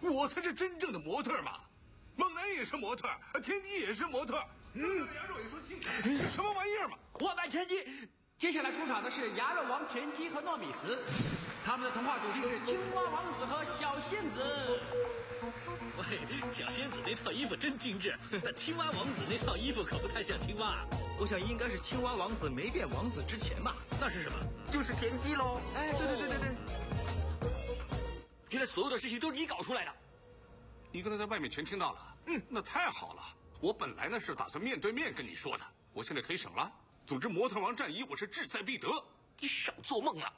我才是真正的模特嘛！猛男也是模特，天机也是模特。嗯，牙肉也说性感，什么玩意儿嘛？我买田鸡。接下来出场的是牙肉王田鸡和糯米糍，他们的童话主题是青蛙王子和小仙子。喂，小仙子那套衣服真精致，但青蛙王子那套衣服可不太像青蛙。我想应该是青蛙王子没变王子之前吧？那是什么？就是田鸡喽。哎，对对对对对。现在所有的事情都是你搞出来的。你刚才在外面全听到了？嗯，那太好了。我本来呢是打算面对面跟你说的，我现在可以省了。总之，魔特王战衣我是志在必得。你少做梦了。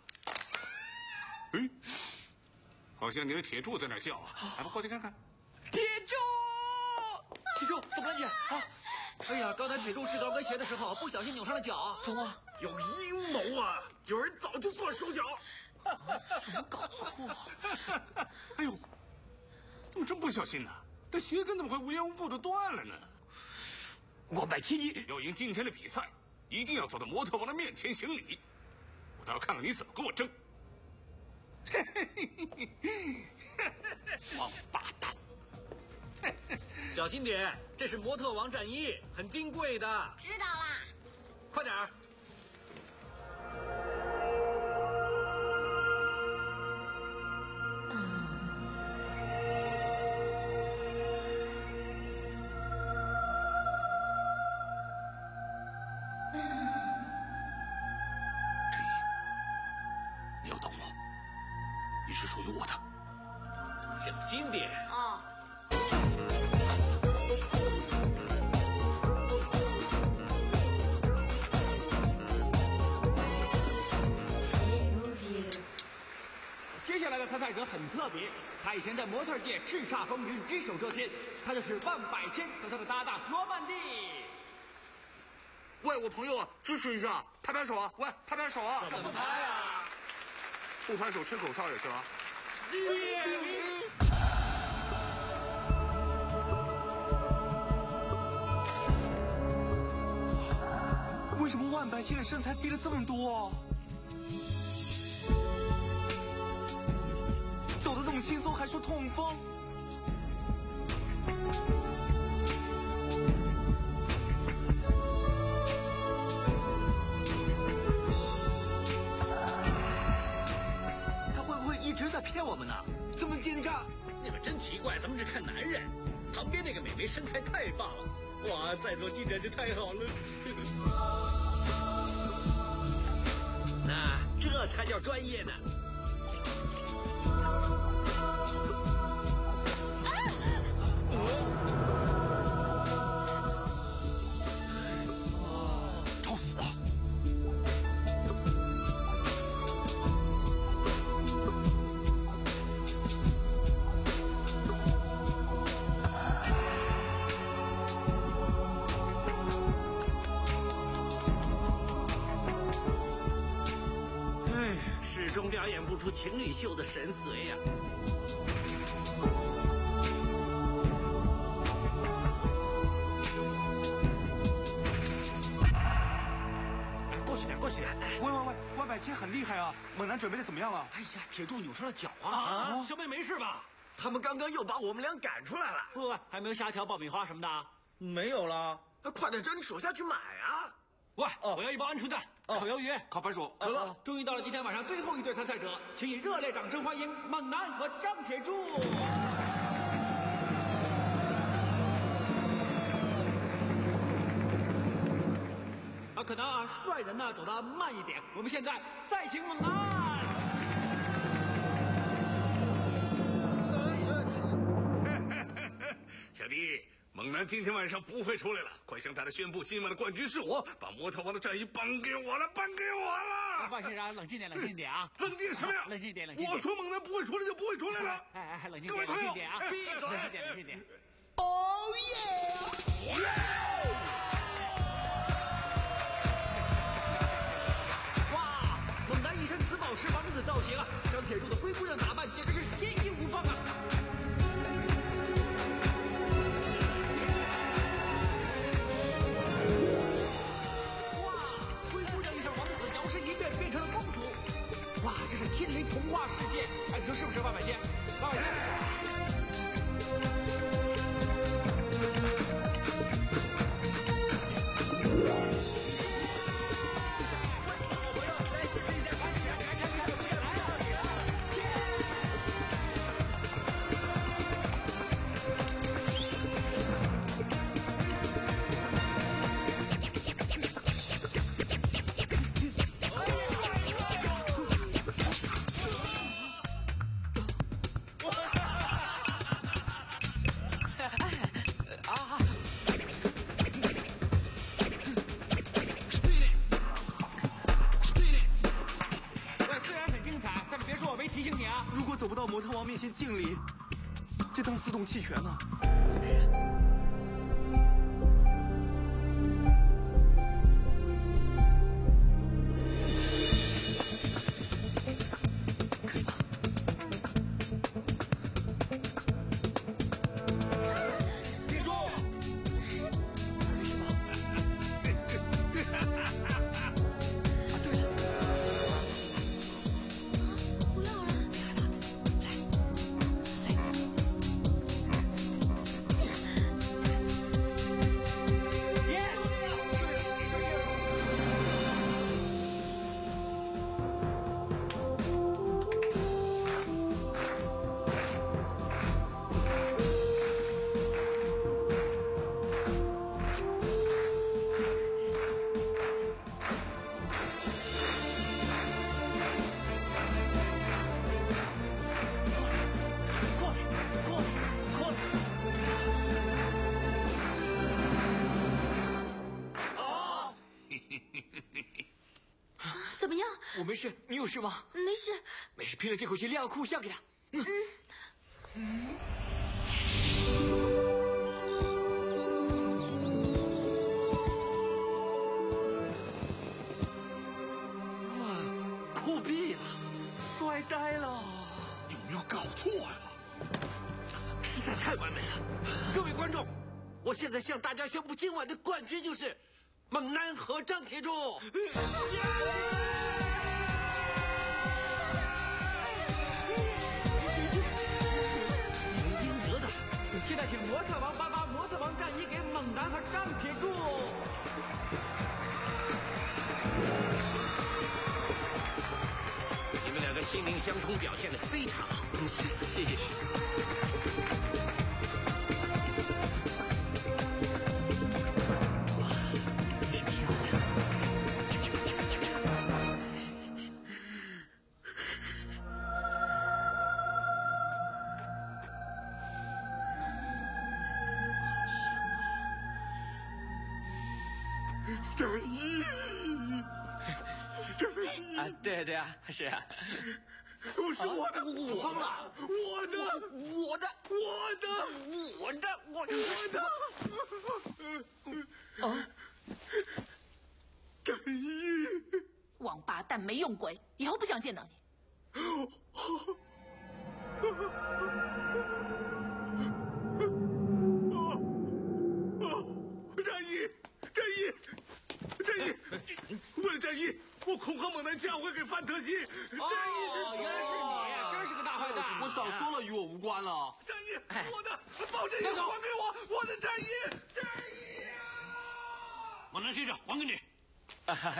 哎，好像你的铁柱在那儿叫啊，来吧，过去看看。铁柱，铁柱，怎么了你？啊！哎呀，刚才铁柱试高跟鞋的时候不小心扭伤了脚啊。怎么？有阴谋啊！有人早就做了手脚。怎么搞错？哎呦，怎么这么不小心呢？这鞋跟怎么会无缘无故的断了呢？我买天衣要赢今天的比赛，一定要走到模特王的面前行礼。我倒要看看你怎么跟我争。王八蛋！小心点，这是模特王战衣，很金贵的。知道啦。快点儿！很特别，他以前在模特界叱咤风云，只手遮天，他就是万百千和他的搭档罗曼蒂。喂，我朋友啊，支持一下，拍拍手啊！喂，拍拍手啊！怎么拍啊？不拍手吹口哨也行啊。为什么万百千的身材低了这么多？么轻松，还说痛风？他会不会一直在骗我们呢？这么奸诈。你们真奇怪，咱们只看男人。旁边那个美眉身材太棒了，哇，在座进展就太好了。那这才叫专业呢。找死了！唉，始终表演不出情侣秀的神髓呀、么样了？哎呀，铁柱扭伤了脚啊！啊，小妹没事吧？他们刚刚又把我们俩赶出来了。喂，还没有虾条爆米花什么的。没有了，快点叫你手下去买啊！喂，我要一包鹌鹑蛋，烤鱿鱼，烤番薯，可乐。终于到了今天晚上最后一对参赛者，请以热烈掌声欢迎猛男和张铁柱。啊，可能啊，帅人呢走得慢一点。我们现在再请猛男。小弟，猛男今天晚上不会出来了，快向大家宣布，今晚的冠军是我，把模特王的战衣颁给我了，颁给我了！范先生，冷静点，冷静点啊！冷静什么呀？冷静点，冷静点。我说猛男不会出来就不会出来了。哎哎哎，冷静点，各位冷静点啊！闭嘴冷静点，冷静点。哦耶！哇，猛男一身紫宝石王子造型啊，张铁柱的灰姑娘打扮简直是天你说是不是万百千？万百千。我没事，你有事吗？没事。没事，拼了这口气，亮个裤像给他。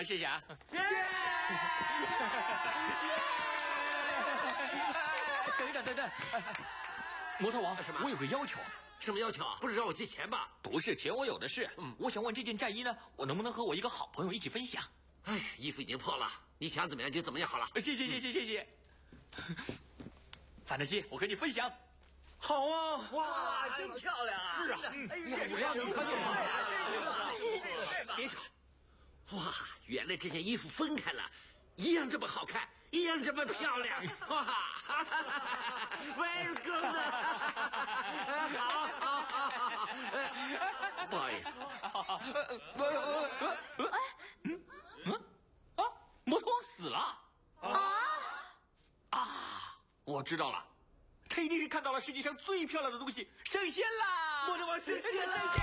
谢谢啊。等一等，等一等，摩托王，我有个要求。什么要求啊？不是让我借钱吧？不是，钱我有的是。嗯，我想问这件战衣呢，我能不能和我一个好朋友一起分享？哎，衣服已经破了，你想怎么样就怎么样好了。谢谢谢谢谢谢。范德西，我和你分享。好啊！哇，真漂亮啊！是啊，哎呀，我要你穿别吵！哇，原来这件衣服分开了，一样这么好看，一样这么漂亮。哇，very good！好，好，好，好。不好意思，嗯嗯啊，摩托王死了啊啊！我知道了，他一定是看到了世界上最漂亮的东西，升仙啦！摩托王升仙啦！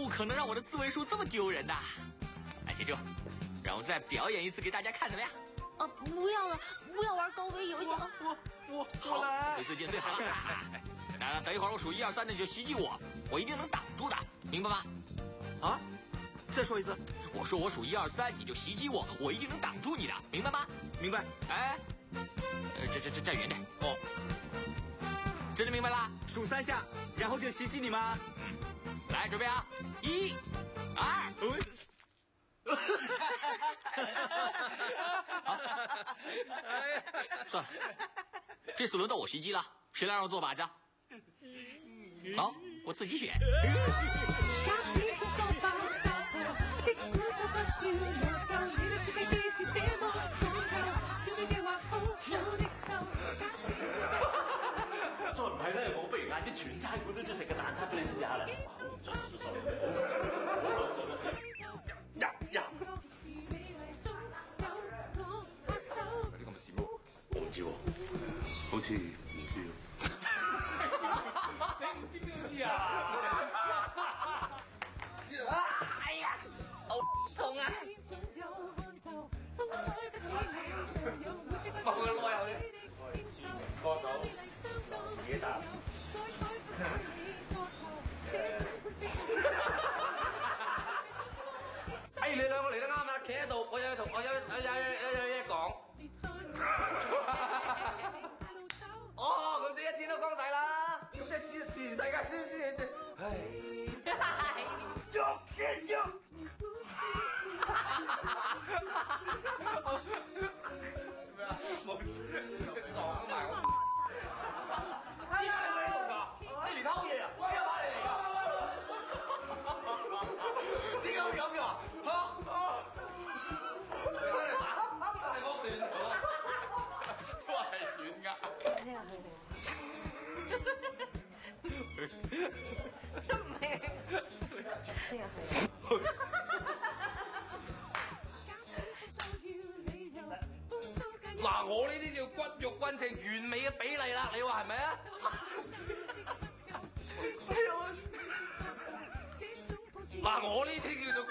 不可能让我的自卫术这么丢人的。来，铁柱，让我再表演一次给大家看，怎么样？啊，不要了，不要玩高危游戏了。我我好，最最近最好了。那等一会儿我数一二三，那你就袭击我，我一定能挡住的，明白吗？啊？再说一次。我说我数一二三，你就袭击我，我一定能挡住你的，明白吗？明白。哎，呃，这这这站远点。哦。真的明白啦？数三下，然后就袭击你吗？嗯。来，准备啊！一、二。好，算了，这次轮到我袭击了，谁来让我做靶子？好，我自己选。再唔系咧，我不如嗌啲全餐馆都中食嘅蛋挞俾你试下啦。好唔準數數，好論盡啊！入入。呢個咪事麼？我唔知喎，好似唔知喎。你唔知邊個知啊？哎呀，好痛啊！放佢攞入去。歌手自己答。嚟得啱啊！企喺度，我有同我有有有有有嘢講。哦，咁即係一天都光晒啦！咁即係全全世界知知知。唉，喐先捉。嗱，我呢啲叫骨肉均稱，完美嘅比例啦，你話係咪啊？嗱，我呢啲叫做骨。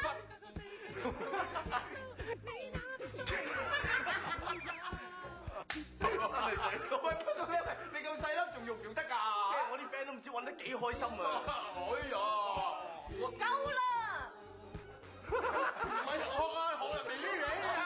真係正，喂，不過你你咁細粒，仲用唔用得㗎？即係我啲 friend 都唔知玩得幾開心啊！哎呀，我够了。唔系学啊，学人哋啲啊。